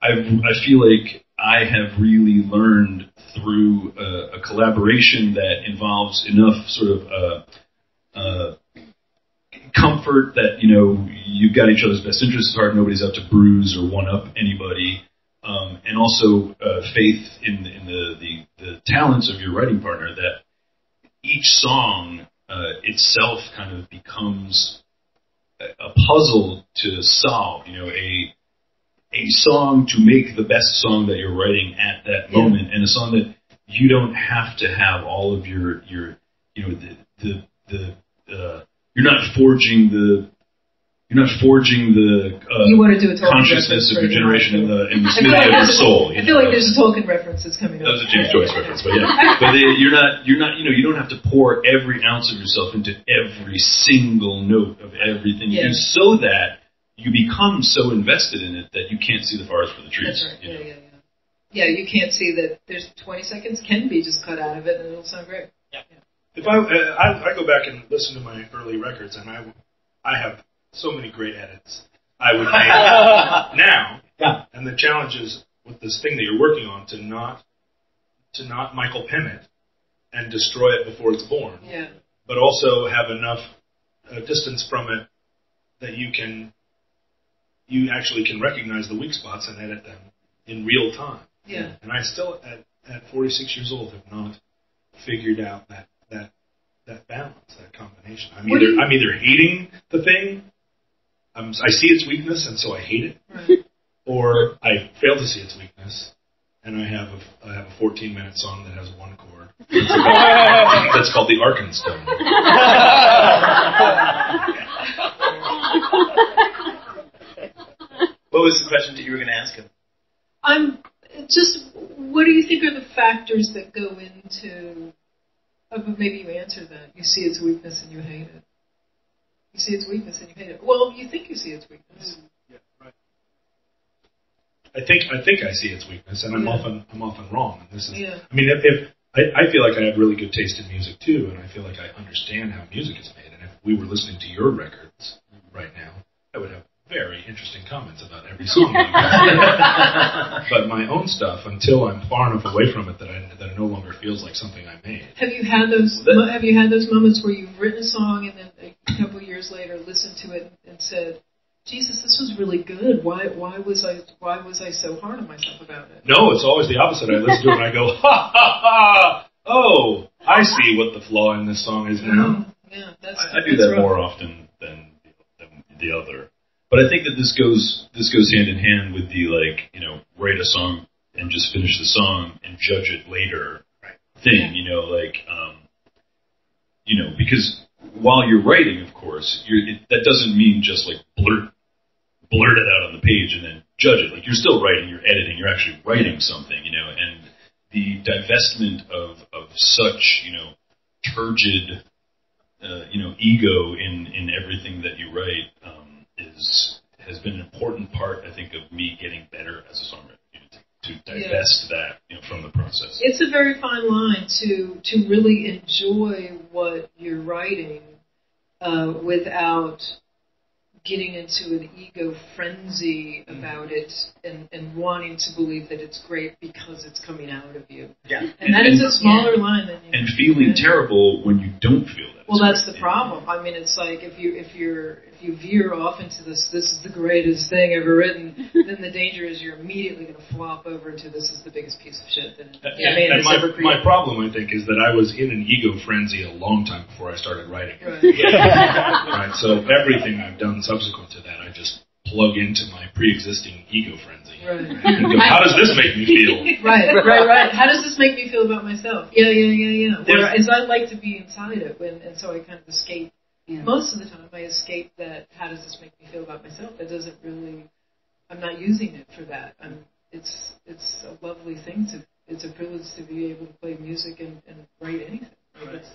I I feel like I have really learned through a, a collaboration that involves enough sort of uh, uh, comfort that you know you've got each other's best interests at heart. Nobody's out to bruise or one up anybody, um, and also uh, faith in in the, the the talents of your writing partner. That each song uh, itself kind of becomes a, puzzle to solve. You know, a a song to make the best song that you're writing at that Yeah. moment, and a song that you don't have to have all of your your you know the the the uh, you're not forging the you're not forging the uh, You want to do a Tolkien consciousness of your generation in the in the I feel smithy like of your soul. You I feel know? like there's a Tolkien reference that's coming up. That was a James Joyce reference, but yeah. But they, you're not, you're not, you know, you don't have to pour every ounce of yourself into every single note of everything you Yeah. do, so that you become so invested in it that you can't see the forest for the trees. That's right. you Yeah, know? yeah, yeah. Yeah, you can't see that there's 20 seconds can be just cut out of it and it'll sound great. If I, uh, I I go back and listen to my early records, and I I have so many great edits I would make now. Yeah. And the challenge is with this thing that you're working on to not to not Michael Pym it and destroy it before it's born, Yeah. but also have enough uh, distance from it that you can you actually can recognize the weak spots and edit them in real time. Yeah. And I still, at, at 46 years old, have not figured out that that that balance, that combination. I'm What do either you- I'm either hating the thing, I'm, I see its weakness, and so I hate it, Right. or I fail to see its weakness, and I have a I have a 14 minute song that has one chord. That's, about- that's called the Arkenstone. What was the question that you were going to ask him? I'm just, what do you think are the factors that go into, oh, but maybe you answered that. You see its weakness and you hate it. You see its weakness and you hate it. Well, you think you see its weakness. Mm, yeah, right. I think I think I see its weakness, and I'm Yeah. often I'm often wrong. And this is, Yeah. I mean, if, if I, I feel like I have really good taste in music too, and I feel like I understand how music is made. And if we were listening to your records mm. right now, I would have very interesting comments about every song. that you have. but my own stuff, until I'm far enough away from it that I that it no longer feels like something I made. Have you had those? mo- Have you had those moments where you've written a song and then a couple of years later listened to it and said, "Jesus, this was really good. Why? Why was I? Why was I so hard on myself about it?" No, it's always the opposite. I listen to it and I go, ha ha ha! Oh, I see what the flaw in this song is now. Mm, yeah, that's. I, I do that's that rough. more often than, than the other. But I think that this goes this goes hand in hand with the like you know write a song and just finish the song and judge it later thing. You know, like um, you know because while you're writing, of course, you're, it, that doesn't mean just like blurt blurt it out on the page and then judge it. Like you're still writing, you're editing, you're actually writing something. You know, and the divestment of of such you know turgid uh, you know ego in in everything that you write um, is has been an important part I think of me getting better as a songwriter you know, to, to divest that you know from the process. It's a very fine line to to really enjoy what you're writing uh, without getting into an ego frenzy about it and, and wanting to believe that it's great because it's coming out of you. Yeah. And that is a smaller line than you and feeling Yeah. terrible when you don't feel that. Well, it's that's the problem. I mean, it's like if you if you're if you veer off into this, this is the greatest thing ever written. then the danger is you're immediately going to flop over into this is the biggest piece of shit that And, yeah. man and my, ever my problem, I think, is that I was in an ego frenzy a long time before I started writing. Right. right? So everything I've done subsequent to that, I just plug into my pre-existing ego frenzy Right. and go, "How does this make me feel?" right, right, right. How does this make me feel about myself? Yeah, yeah, yeah, yeah. There's- Whereas I like to be inside it, when, and so I kind of escape. Yeah. Most of the time, I escape that. How does this make me feel about myself? That doesn't really. I'm not using it for that. I'm. It's it's a lovely thing to. It's a privilege to be able to play music and, and write anything. Like Right.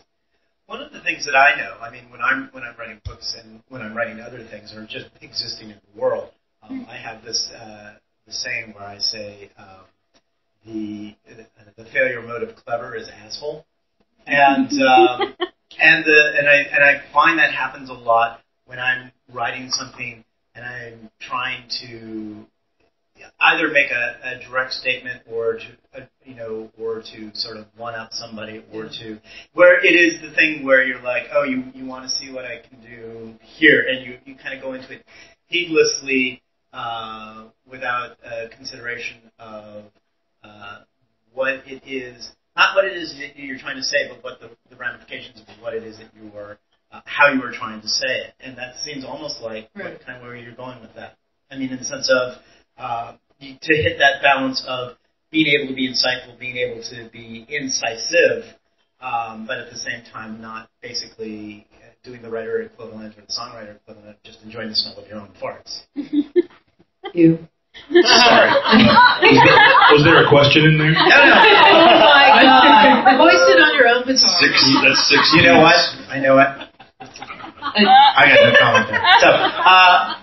One of the things that I know, I mean, when I'm when I'm writing books and when I'm writing other things or just existing in the world, um, I have this uh, the saying where I say um, the the failure mode of clever is asshole, and um, and the and I and I find that happens a lot when I'm writing something and I'm trying to either make a, a direct statement or to uh, you know or to sort of one up somebody or to where it is the thing where you're like oh you you want to see what I can do here and you you kind of go into it heedlessly uh, without uh, consideration of uh, what it is not what it is that you're trying to say but what the, the ramifications of what it is that you are uh, how you are trying to say it and that seems almost like Right. what, kind of where you're going with that I mean in the sense of uh, to hit that balance of being able to be insightful, being able to be incisive, um, but at the same time not basically uh, doing the writer equivalent or the songwriter equivalent just enjoying the smell of your own farts? You. Sorry. Was there a question in there? No, no. Oh my god. Hoist it on your own guitar. Six. That's six. You know what? I know what. I got no comment there. So, uh,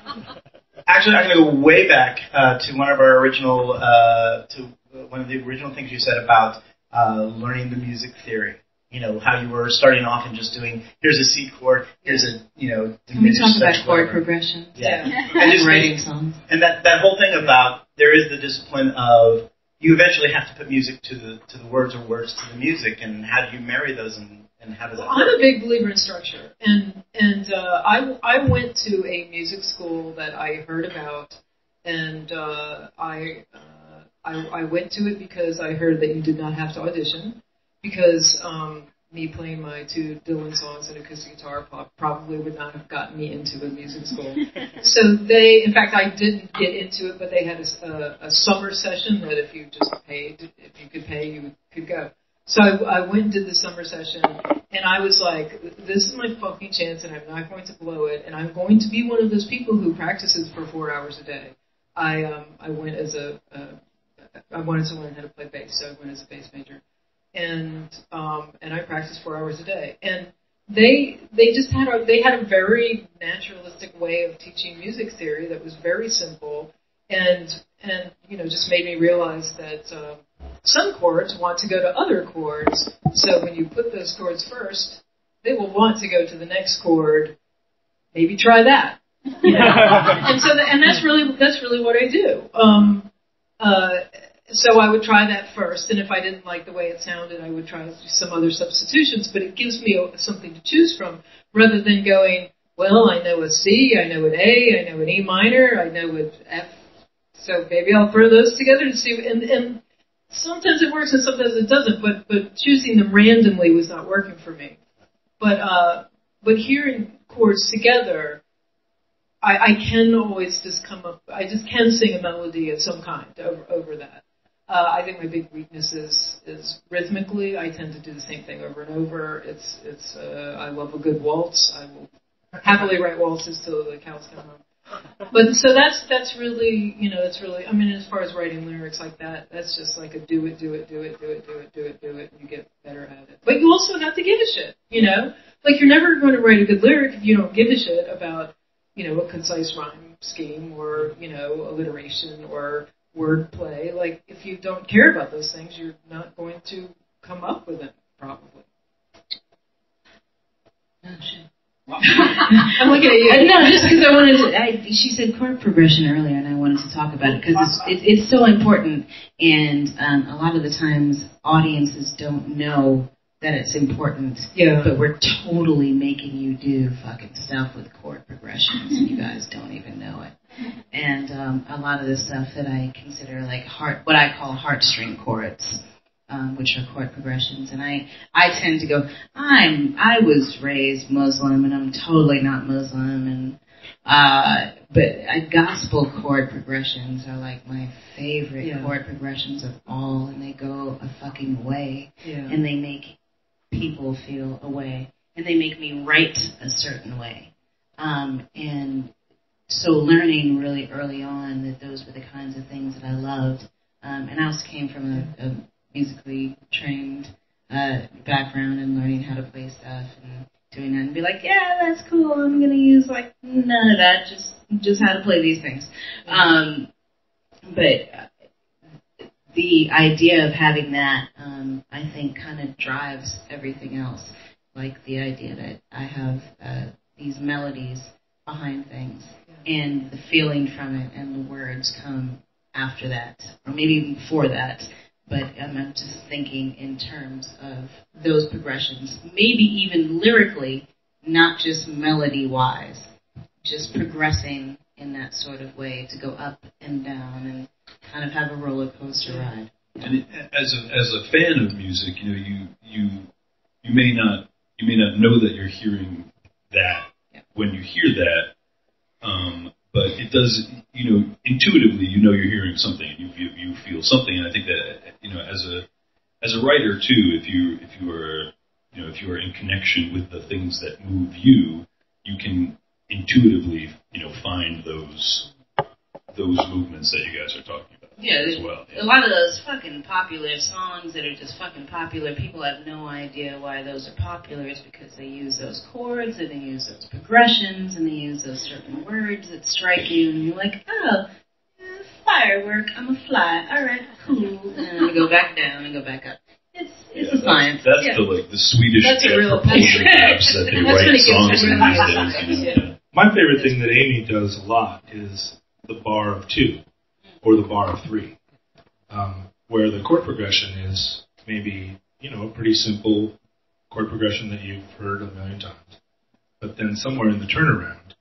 actually, I'm going to go way back uh, to one of our original, uh, to one of the original things you said about uh, learning the music theory. You know how you were starting off and just doing here's a C chord, here's a you know Can we talk about chord whatever. progression? Yeah, Yeah. and And just writing songs. and that that whole thing about there is the discipline of you eventually have to put music to the to the words or words to the music, and how do you marry those and and how does that I'm a big believer in structure, and and uh, I I went to a music school that I heard about, and uh, I, uh, I I went to it because I heard that you did not have to audition, because um, me playing my two Dylan songs and acoustic guitar probably would not have gotten me into a music school. so they, in fact, I didn't get into it, but they had a a summer session that if you just paid, if you could pay, you could go. So I, I went and did the summer session, and I was like, this is my fucking chance, and I'm not going to blow it, and I'm going to be one of those people who practices for four hours a day. I um I went as a uh, I wanted to learn how to play bass, so I went as a bass major, and um and I practiced four hours a day, and they they just had a they had a very naturalistic way of teaching music theory that was very simple, and and you know just made me realize that. Um, some chords want to go to other chords. So when you put those chords first, they will want to go to the next chord. Maybe try that. You know? and so, and that's really that's really what I do. Um, uh, so I would try that first, and if I didn't like the way it sounded, I would try some other substitutions. But it gives me something to choose from, rather than going, well, I know a C, I know an A, I know an E minor, I know an F. So maybe I'll throw those together and see. And, and sometimes it works and sometimes it doesn't. But but choosing them randomly was not working for me. But uh, but hearing chords together, I, I can always just come up. I just can sing a melody of some kind over over that. Uh, I think my big weakness is is rhythmically. I tend to do the same thing over and over. It's it's. Uh, I love a good waltz. I will happily write waltzes till the cows come home. But so that's that's really you know that's really I mean as far as writing lyrics like that that's just like a do it do it do it do it do it do it do it and you get better at it. But you also have to give a shit, you know. Like you're never going to write a good lyric if you don't give a shit about you know a concise rhyme scheme or you know alliteration or word play. Like if you don't care about those things, you're not going to come up with them, probably. Oh, shit. I'm looking at you. Uh, no, just because I wanted to. I, she said chord progression earlier, and I wanted to talk about it because it's, it's it's so important, and um, a lot of the times audiences don't know that it's important. Yeah. But we're totally making you do fucking stuff with chord progressions, and you guys don't even know it. And um, a lot of the stuff that I consider like heart, what I call heartstring chords, um, which are chord progressions. And I, I tend to go, I'm, I was raised Muslim and I'm totally not Muslim and, uh, but uh, gospel chord progressions are like my favorite Yeah. chord progressions of all and they go a fucking way Yeah. and they make people feel a way and they make me write a certain way. Um, and so learning really early on that those were the kinds of things that I loved. Um, and I also came from a, a musically trained uh, background and learning how to play stuff and doing that and be like, yeah, that's cool. I'm gonna use like none of that, just just how to play these things. Um, but uh, the idea of having that, um, I think, kind of drives everything else. Like the idea that I have uh, these melodies behind things, and the feeling from it, and the words come after that, or maybe even before that. But um, I'm just thinking in terms of those progressions, maybe even lyrically, not just melody wise, just progressing in that sort of way to go up and down and kind of have a roller coaster ride. And it, as a as a fan of music, you know, you you you may not you may not know that you're hearing that Yeah. when you hear that, um, but it does. You know, intuitively, you know you're hearing something. You you, you feel something, and I think that you know, as a as a writer too, if you if you are you know, if you are in connection with the things that move you, you can intuitively, you know, find those those movements that you guys are talking Yeah, as there's well. a lot of those fucking popular songs that are just fucking popular. People have no idea why those are popular. It's because they use those chords and they use those progressions and they use those certain words that strike you, and you're like, oh, firework. I'm a fly. All right, cool. And then I go back down and go back up. It's it's Yeah, a science. That's, that's yeah. the like the Swedish That's a real- propulsion that's- apps that they that's when write songs in these days. Yeah. My favorite thing that Aimee does a lot is the bar of two or the bar of three, um, where the chord progression is maybe you know a pretty simple chord progression that you've heard a million times, but then somewhere in the turnaround,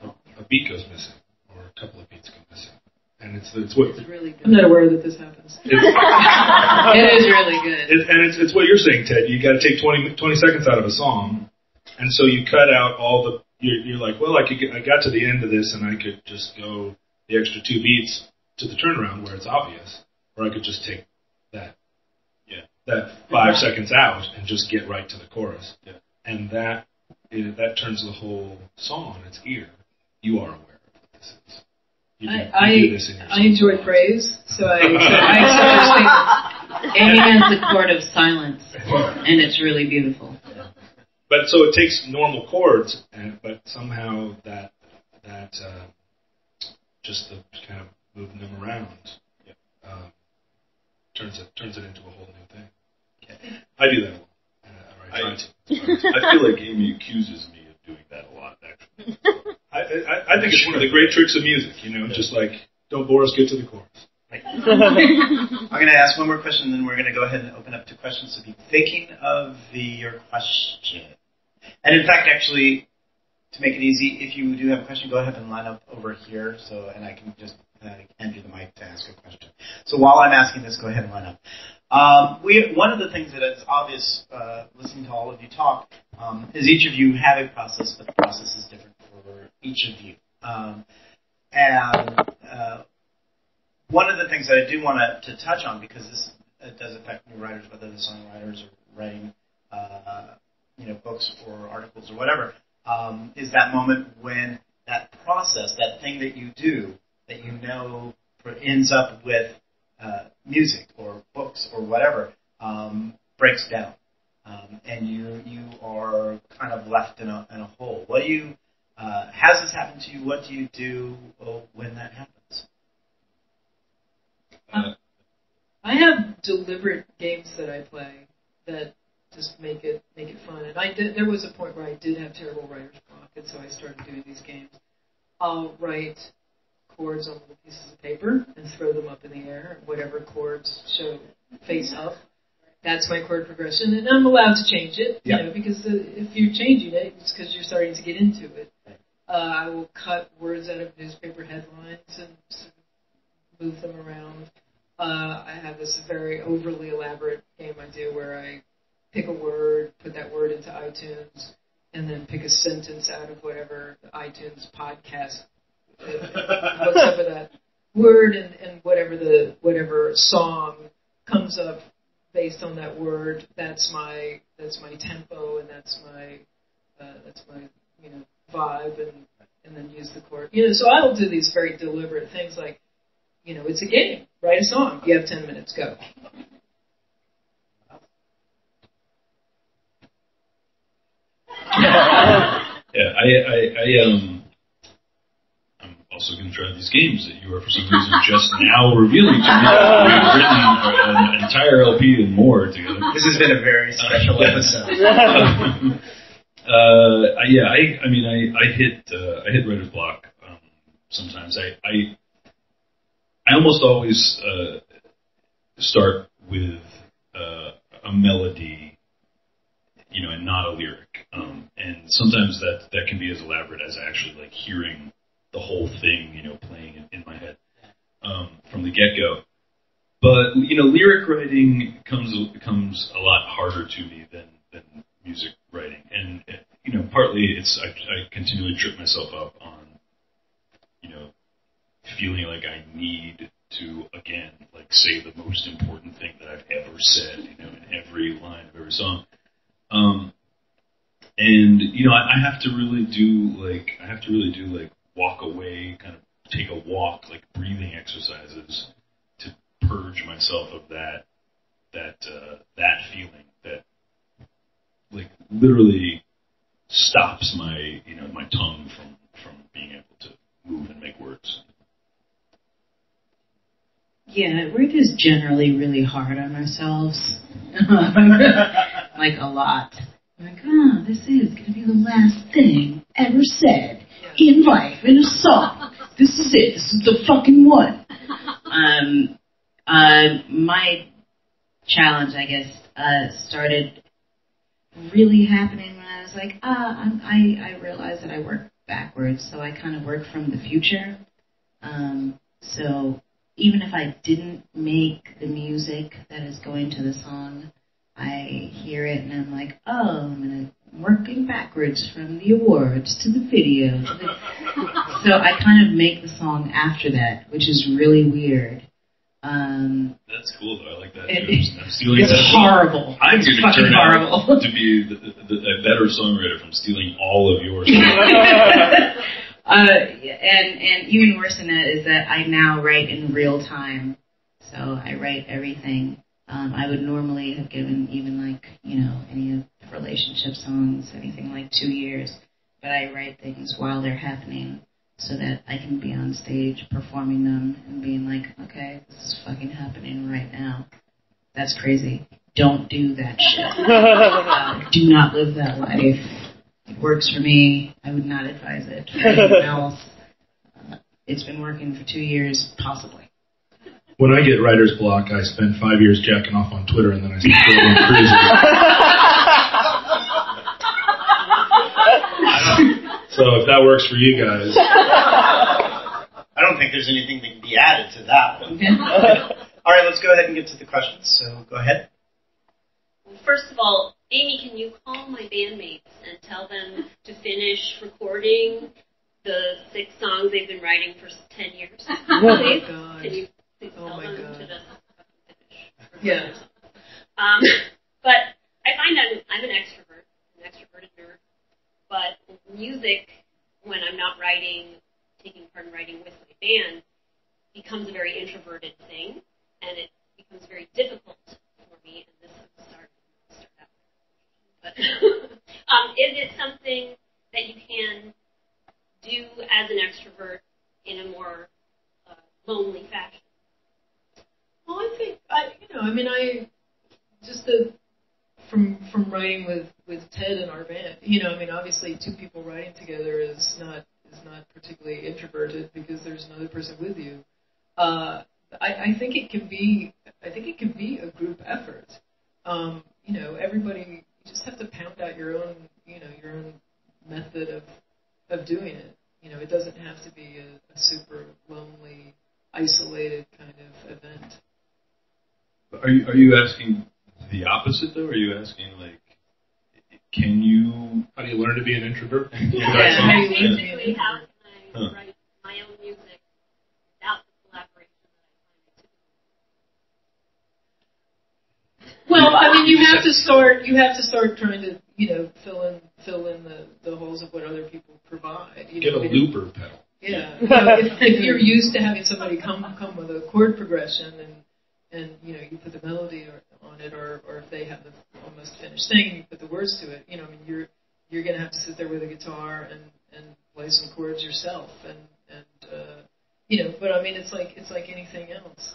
a, a beat goes missing or a couple of beats go missing, and it's it's what It's really good. I'm not aware that this happens. it's, it is really good. It, and it's, it's what you're saying, Ted. You got to take 20, 20 seconds out of a song, and so you cut out all the. You're, you're like, well, I could get, I got to the end of this, and I could just go the extra two beats to the turnaround where it's obvious, or I could just take that, Yeah. that five seconds out and just get right to the chorus. Yeah. And that it, that turns the whole song on its ear. You are aware of what this is. You do, I you do this in your I, I enjoy songs. praise, so I accept, I accept your statement. Aimee the chord of silence, and it's really beautiful. But so it takes normal chords, and, but somehow that that uh, just the kind of moving them around um, turns it turns it into a whole new thing. I do that a lot. Uh, I I- to. I feel like Aimee accuses me of doing that a lot, actually. I, I, I think it's one of the great tricks of music. You know, just like don't bore us, get to the chorus. I'm going to ask one more question, and then we're going to go ahead and open up to questions. So be thinking of the, your question. And in fact, actually, to make it easy, if you do have a question, go ahead and line up over here, so and I can just hand you the mic to ask a question. So while I'm asking this, go ahead and line up. Um, we, one of the things that is obvious, uh, listening to all of you talk, um, is each of you have a process, but the process is different for each of you. Um, and uh, one of the things that I do want to, to touch on, because this does affect new writers, whether they're songwriters or writing, uh, you know, books or articles or whatever, um, is that moment when that process, that thing that you do, that you know ends up with uh, music or books or whatever, um, breaks down, um, and you you are kind of left in a in a hole. What do you uh, has this happened to you? What do you do uh, when that happens? Uh, I have deliberate games that I play that just make it make it fun. And I did. There was a point where I did have terrible writer's block, and so I started doing these games. I'll write chords on little pieces of paper and throw them up in the air. Whatever chords show face up, that's my chord progression, and I'm allowed to change it. Yeah. You know, because if you're changing it, it's because you're starting to get into it. Uh, I will cut words out of newspaper headlines and sort of move them around. Uh, I have this very overly elaborate game I do where I pick a word, put that word into iTunes, and then pick a sentence out of whatever the iTunes podcast looks that word, and, and whatever the whatever song comes up based on that word. That's my that's my tempo, and that's my uh, that's my you know vibe, and and then use the chord. You know, so I will do these very deliberate things like you know, it's a game. Write a song. You have 10 minutes. Go. Yeah, I, I, I um, also going to try these games that you are for some reason just now revealing to me. We've written an entire LP and more together. This has been a very special Yeah. episode. uh, yeah, I, I mean, I, I hit, uh, I hit writer's block. Um, sometimes I, I, I almost always uh, start with uh, a melody, you know, and not a lyric. Um, and sometimes that that can be as elaborate as actually like hearing the whole thing, you know, playing in, my head um, from the get go. But you know, lyric writing comes comes a lot harder to me than than music writing, and you know, partly it's I, I continually trip myself up on you know feeling like I need to again like say the most important thing that I've ever said, you know, in every line of every song. Um, and you know, I, I have to really do like I have to really do like walk away, kind of take a walk, like breathing exercises to purge myself of that that uh, that feeling that like literally stops my you know my tongue from from being able to move and make words. Yeah, we're just generally really hard on ourselves. like a lot. Like, oh, this is going to be the last thing ever said in life in a song. This is it. This is the fucking one. Um, uh, my challenge, I guess, uh, started really happening when I was like, ah, I'm, I, I realized that I work backwards, so I kind of work from the future. Um, so even if I didn't make the music that is going to the song, I hear it and I'm like, oh, I'm gonna working backwards from the awards to the video. To the... so I kind of make the song after that, which is really weird. Um, That's cool though. I like that. It- I'm stealing it's that. horrible. I'm going to turn horrible. out to be the, the, a better songwriter from stealing all of yours. uh, and and even worse than that is that I now write in real time. So I write everything. Um, I would normally have given even like you know any of the relationship songs anything like two years, but I write things while they're happening so that I can be on stage performing them and being like, okay, this is fucking happening right now. That's crazy. Don't do that shit. Uh, do not live that life. It works for me. I would not advise it for anyone else. Uh, it's been working for two years, possibly. When I get writer's block, I spend five years jacking off on Twitter and then I start going crazy. so if that works for you guys, I don't think there's anything that can be added to that one. All right, let's go ahead and get to the questions. So go ahead. First of all, Aimee, can you call my bandmates and tell them to finish recording the six songs they've been writing for ten years? Oh Please? God. Can you please Oh tell my them God. to just? Yeah. Um, but I find I'm, I'm an extrovert, an extroverted nerd. But music, when I'm not writing, taking part in writing with my band, becomes a very introverted thing, and it becomes very difficult for me. And this is start start out. But um, is it something that you can do as an extrovert in a more uh, lonely fashion? Well, I think I, you know, I mean, I just the from from writing with with Ted and our band. You know, I mean, obviously, two people writing together is not is not particularly introverted because there's another person with you. Uh, I, I think it can be I think it can be a group effort. Um, you know, everybody you just have to pound out your own you know your own method of of doing it. You know, it doesn't have to be a, a super lonely, isolated kind of event. Are you are you asking the opposite though? Are you asking like, can you? how do you learn to be an introvert? Yeah. Basically, How you live how can I Huh. write my own music without the collaboration that I Well, I mean, you have to start. You have to start trying to, you know, fill in fill in the, the holes of what other people provide. You Get a know, looper pedal. Yeah. You know, if, if you're used to having somebody come come with a chord progression and and you know you put the melody or, on it, or or if they have the almost finished thing you put the words to it, you know, I mean, you're you're gonna have to sit there with a guitar and and play some chords yourself and and uh, you know, but I mean, it's like it's like anything else.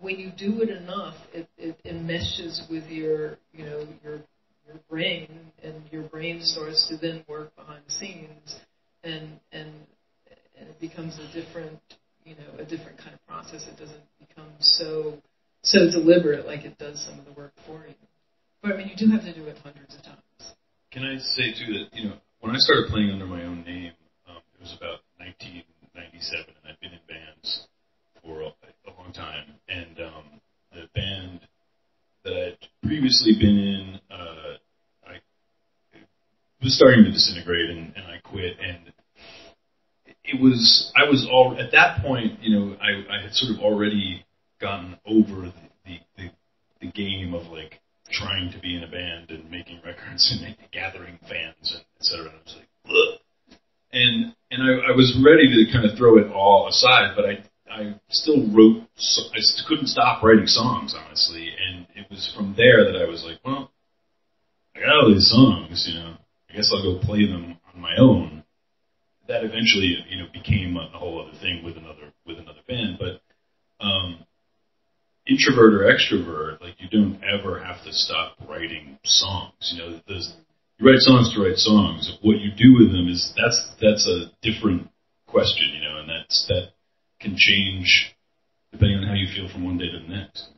When you do it enough, it, it enmeshes with your you know your your brain, and your brain starts to then work behind the scenes, and and and it becomes a different you know a different kind of process. It doesn't become so so deliberate like it does some of the work for you. But I mean, you do have to do it hundreds of times. Can I say too that you know when I started playing under my own name, um, it was about 1997, and I'd been in bands for a, a long time, and um, the band that I'd previously been in, uh, I was starting to disintegrate, and, and I quit, and it was I was all at that point, you know, I, I had sort of already gotten over the, the, the, the game of like trying to be in a band and making records and gathering fans and et cetera. And I was like, Ugh. and and I, I was ready to kind of throw it all aside, but I I still wrote. I couldn't stop writing songs, honestly, and it was from there that I was like, well, I got all these songs, you know. I guess I'll go play them on my own. That eventually, you know, became a whole other thing with another with another band, but um, introvert or extrovert, like you don't ever have to stop writing songs. You know, there's, you write songs to write songs. What you do with them is that's that's a different question, you know, and that's that can change depending on how you feel from one day to the next.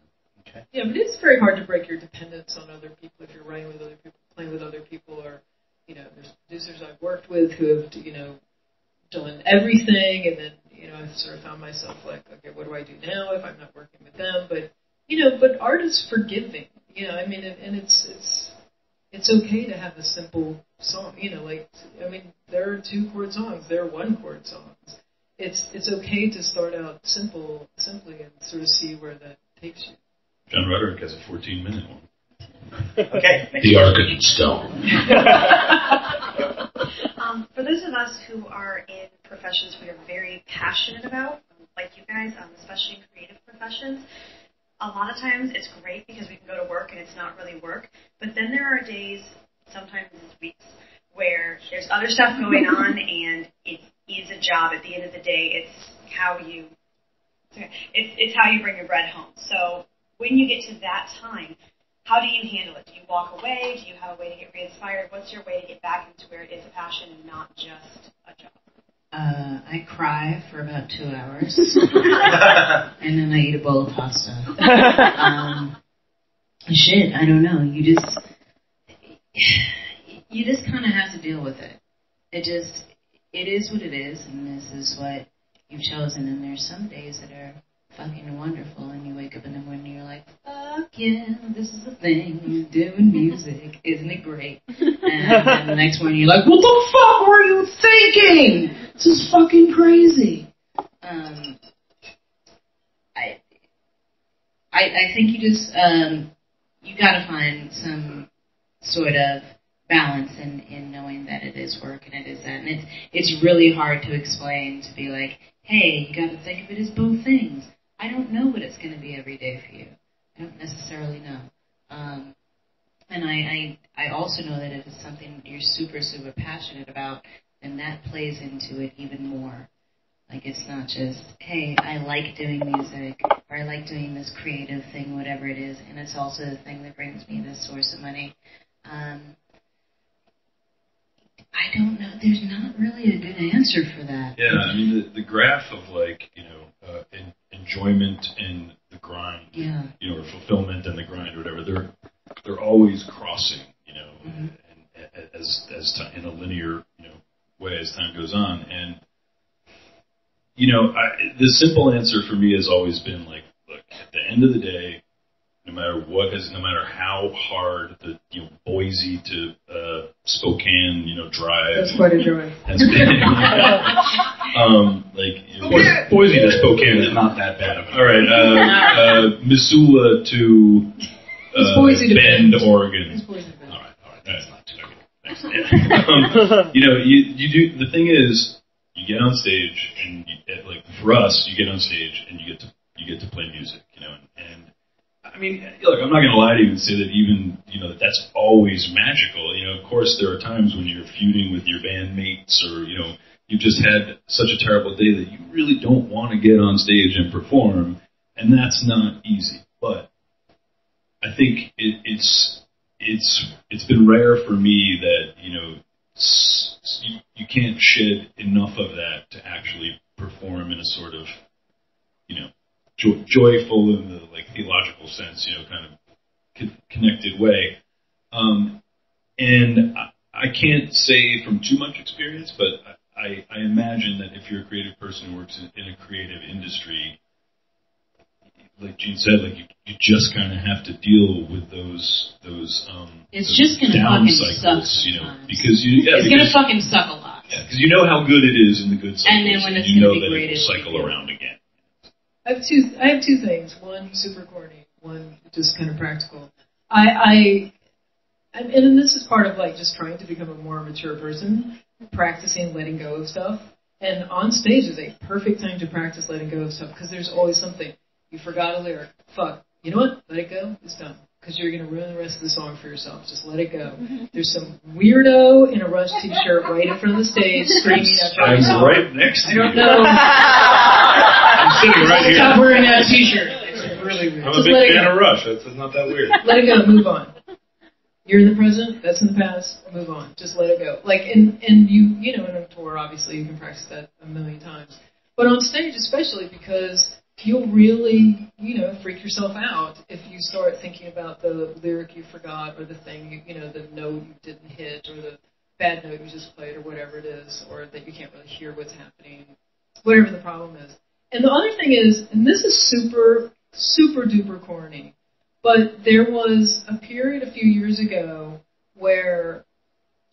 Okay. Yeah, but it's very hard to break your dependence on other people if you're writing with other people, playing with other people, or you know, there's producers I've worked with who have you know done everything, and then you know I sort of found myself like, okay, what do I do now if I'm not working with them? But you know, but art is forgiving. You know, I mean, and, and it's it's it's okay to have a simple song. You know, like I mean, there are two chord songs, there are one chord songs. It's it's okay to start out simple, simply, and sort of see where that takes you. John Roderick has a 14 minute one. Okay. next The question. Arcade Stone. For those of us who are in professions we are very passionate about, like you guys, um, especially in creative professions, a lot of times it's great because we can go to work and it's not really work. But then there are days, sometimes it's weeks, where there's other stuff going on and it is a job. At the end of the day, it's how you it's, it's how you bring your bread home. So when you get to that time, how do you handle it? Do you walk away? Do you have a way to get re-inspired? What's your way to get back into where it is a passion and not just a job? Uh, I cry for about two hours, and then I eat a bowl of pasta. um, shit, I don't know. You just, you just kind of have to deal with it. It just, it is what it is, and this is what you've chosen. And there's some days that are fucking wonderful, and you wake up in the morning and you're like, fuck yeah, this is the thing, doing music, isn't it great? And then the next morning you're like, what the fuck were you thinking? This is fucking crazy. Um, I, I, I think you just, um, you gotta find some sort of balance in, in knowing that it is work and it is that. And it's, it's really hard to explain to be like, hey, you gotta think of it as both things. I don't know what it's gonna be every day for you. I don't necessarily know. Um, and I, I, I also know that if it's something you're super, super passionate about, then that plays into it even more. Like it's not just, hey, I like doing music, or I like doing this creative thing, whatever it is, and it's also the thing that brings me this source of money. Um, I don't know. There's not really a good answer for that. Yeah, I mean the, the graph of like you know uh, en- enjoyment and the grind, Yeah. you know, or fulfillment and the grind or whatever. They're they're always crossing, you know, Mhm. and, and as as time, in a linear you know way as time goes on. And you know, I, the simple answer for me has always been like, look, at the end of the day, no matter what has, no matter how hard the you know Boise to uh, Spokane, you know, drive That's quite a joy. has been. um, like you know, Boise, Boise to Spokane is not that bad of a all right, uh, uh, Missoula to It's uh, Boise to Bend, Bend. Oregon. It's poison ivy. All right, all right, that's not too good. Thanks. Yeah. um, you know, you you do the thing is you get on stage and you, like for us, you get on stage and you get to you get to play music, you know, and, and I mean, look, I'm not going to lie to you and say that even you know that that's always magical. You know, of course, there are times when you're feuding with your bandmates, or you know, you've just had such a terrible day that you really don't want to get on stage and perform, and that's not easy. But I think it, it's it's it's been rare for me that you know you, you can't shed enough of that to actually perform in a sort of you know jo- joyful in the like sense, you know, kind of con- connected way. Um, and I, I can't say from too much experience, but I, I imagine that if you're a creative person who works in, in a creative industry, like Jean said, like you, you just kind of have to deal with those those um It's those just gonna down fucking cycles, suck you know, sometimes. because you yeah, it's because, gonna fucking suck a lot. yeah, because you know how good it is in the good cycles, And then when it's you gonna know be that great, it will cycle around again. I have two. I have two things. One super corny. One just kind of practical. I, I, and, and this is part of like just trying to become a more mature person, practicing letting go of stuff. And on stage is a perfect time to practice letting go of stuff because there's always something you forgot a lyric. Fuck, you know what? Let it go. It's done because you're going to ruin the rest of the song for yourself. Just let it go. Mm-hmm. There's some weirdo in a Rush t-shirt right in front of the stage screaming after I'm right next to I don't know. I'm sitting right here. Stop wearing that t-shirt. It's really weird. I'm a big fan of Rush. That's not that weird. Let it go. Move on. You're in the present. That's in the past. Move on. Just let it go. Like and and you you know in a tour obviously you can practice that a million times, but on stage especially because you'll really you know freak yourself out if you start thinking about the lyric you forgot or the thing you you know the note you didn't hit or the bad note you just played or whatever it is or that you can't really hear what's happening, whatever the problem is. And the other thing is, and this is super super duper corny. But there was a period a few years ago where,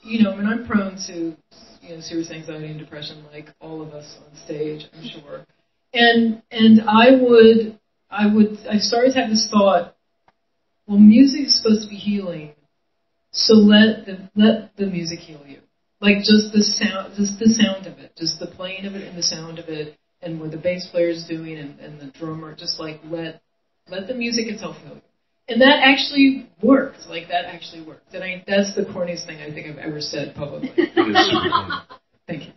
you know, I mean, I'm prone to, you know, serious anxiety and depression, like all of us on stage, I'm sure. And and I would, I would, I started to have this thought. Well, music is supposed to be healing, so let the let the music heal you. Like just the sound, just the sound of it, just the playing of it and the sound of it, and what the bass player is doing and, and the drummer, just like let let the music itself heal you. And that actually worked. Like that actually worked. And I that's the corniest thing I think I've ever said publicly. It is super cool. Thank you.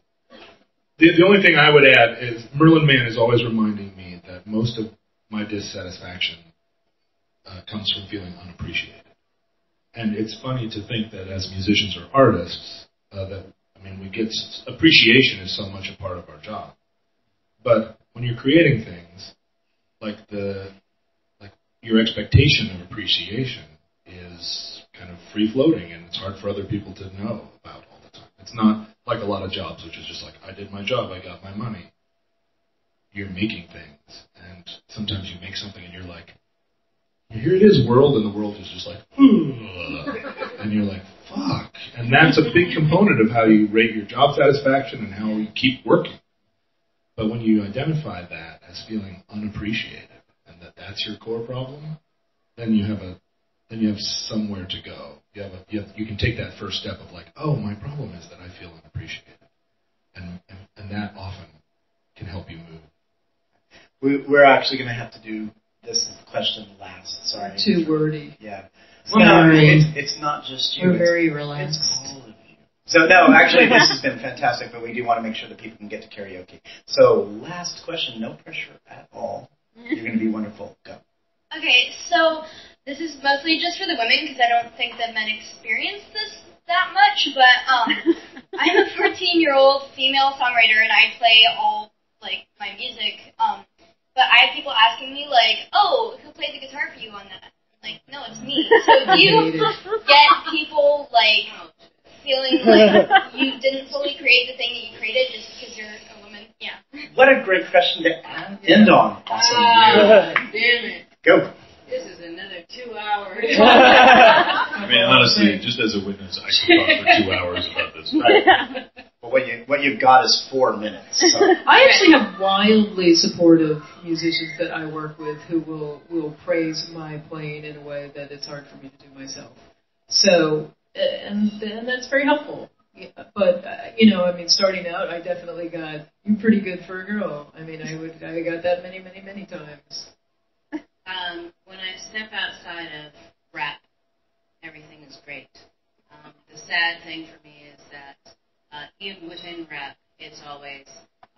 The, the only thing I would add is Merlin Mann is always reminding me that most of my dissatisfaction uh, comes from feeling unappreciated. And it's funny to think that as musicians or artists, uh, that I mean, we get appreciation is so much a part of our job. But when you're creating things, like the like your expectation of appreciation is kind of free floating, and it's hard for other people to know about all the time. It's not like a lot of jobs, which is just like I did my job, I got my money. You're making things, and sometimes you make something, and you're like, here it is, world, and the world is just like, and you're like, fuck. And that's a big component of how you rate your job satisfaction and how you keep working. But when you identify that as feeling unappreciated and that that's your core problem, then you have a then you have somewhere to go. You have a you, have, you can take that first step of like, oh, my problem is that I feel unappreciated, and and, and that often can help you move. We, we're actually going to have to do this question last. Sorry. Too wordy. Yeah. Well, no, Sorry. it's, it's not just you. We're it's- very It's relaxed. All of you. So no, actually, this has been fantastic, but we do want to make sure that people can get to karaoke. So last question, no pressure at all. You're going to be wonderful. Go. Okay, so this is mostly just for the women because I don't think that men experience this that much. But um, I'm a 14 year old female songwriter and I play all like my music. Um, but I have people asking me like, "Oh, who played the guitar for you on that?" Like, no, it's me. So do you get people like feeling like you didn't fully create the thing that you created just because you're a woman? Yeah. What a great question to end on. Awesome. Ah, damn it. Go. This is another two hours. I mean, honestly, just as a witness, I could talk for two hours about this. Right. But what you what you've got is four minutes. So. I actually have wildly supportive musicians that I work with who will will praise my playing in a way that it's hard for me to do myself. So, and and that's very helpful. Yeah, But uh, you know, I mean, starting out, I definitely got you pretty good for a girl. I mean, I would I got that many many many times. um, when I step outside of rap, everything is great. Um, the sad thing for me is that uh, even within rap, it's always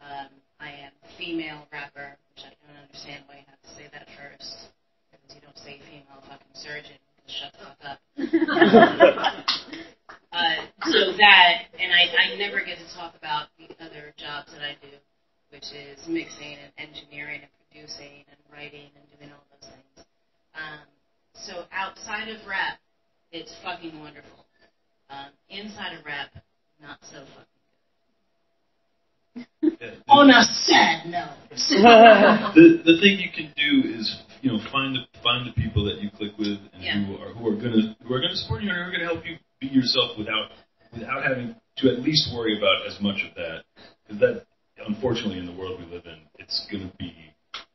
um, I am female rapper, which I don't understand why you have to say that first, because you don't say female fucking surgeon. Shut the fuck up. uh, so that, and I, I never get to talk about the other jobs that I do, which is mixing and engineering and producing and writing and doing all those things. Um, so outside of rap, it's fucking wonderful. Um, inside of rap, not so fucking On a sad note. the the thing you can do is you know find the find the people that you click with and Yeah. who are who are gonna who are gonna support you and who are gonna help you be yourself without without having to at least worry about as much of that because that unfortunately in the world we live in it's gonna be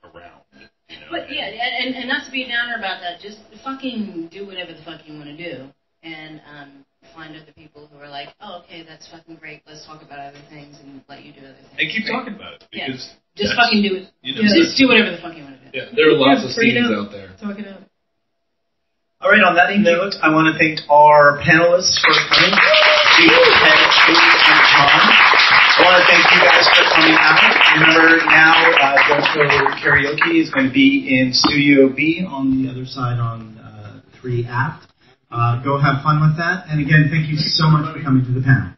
around you know But Yeah, and, and, and not to be a downer about that, just fucking do whatever the fuck you want to do. And um, find other people who are like, oh, okay, that's fucking great. Let's talk about other things and let you do other things. And keep talking about it Yeah. because Just fucking do it. You know, Just do whatever the fuck you want to do. Yeah, there are lots Yeah, of freedom. scenes out there. Talk it out. All right, on that note, I want to thank our panelists for coming, Jean, Ted, and John. I want to thank you guys for coming out. Remember now, uh, Dojo Karaoke is going to be in Studio B on the other side on uh, 3 Aft. Uh, go have fun with that. And again, thank you so much for coming to the panel.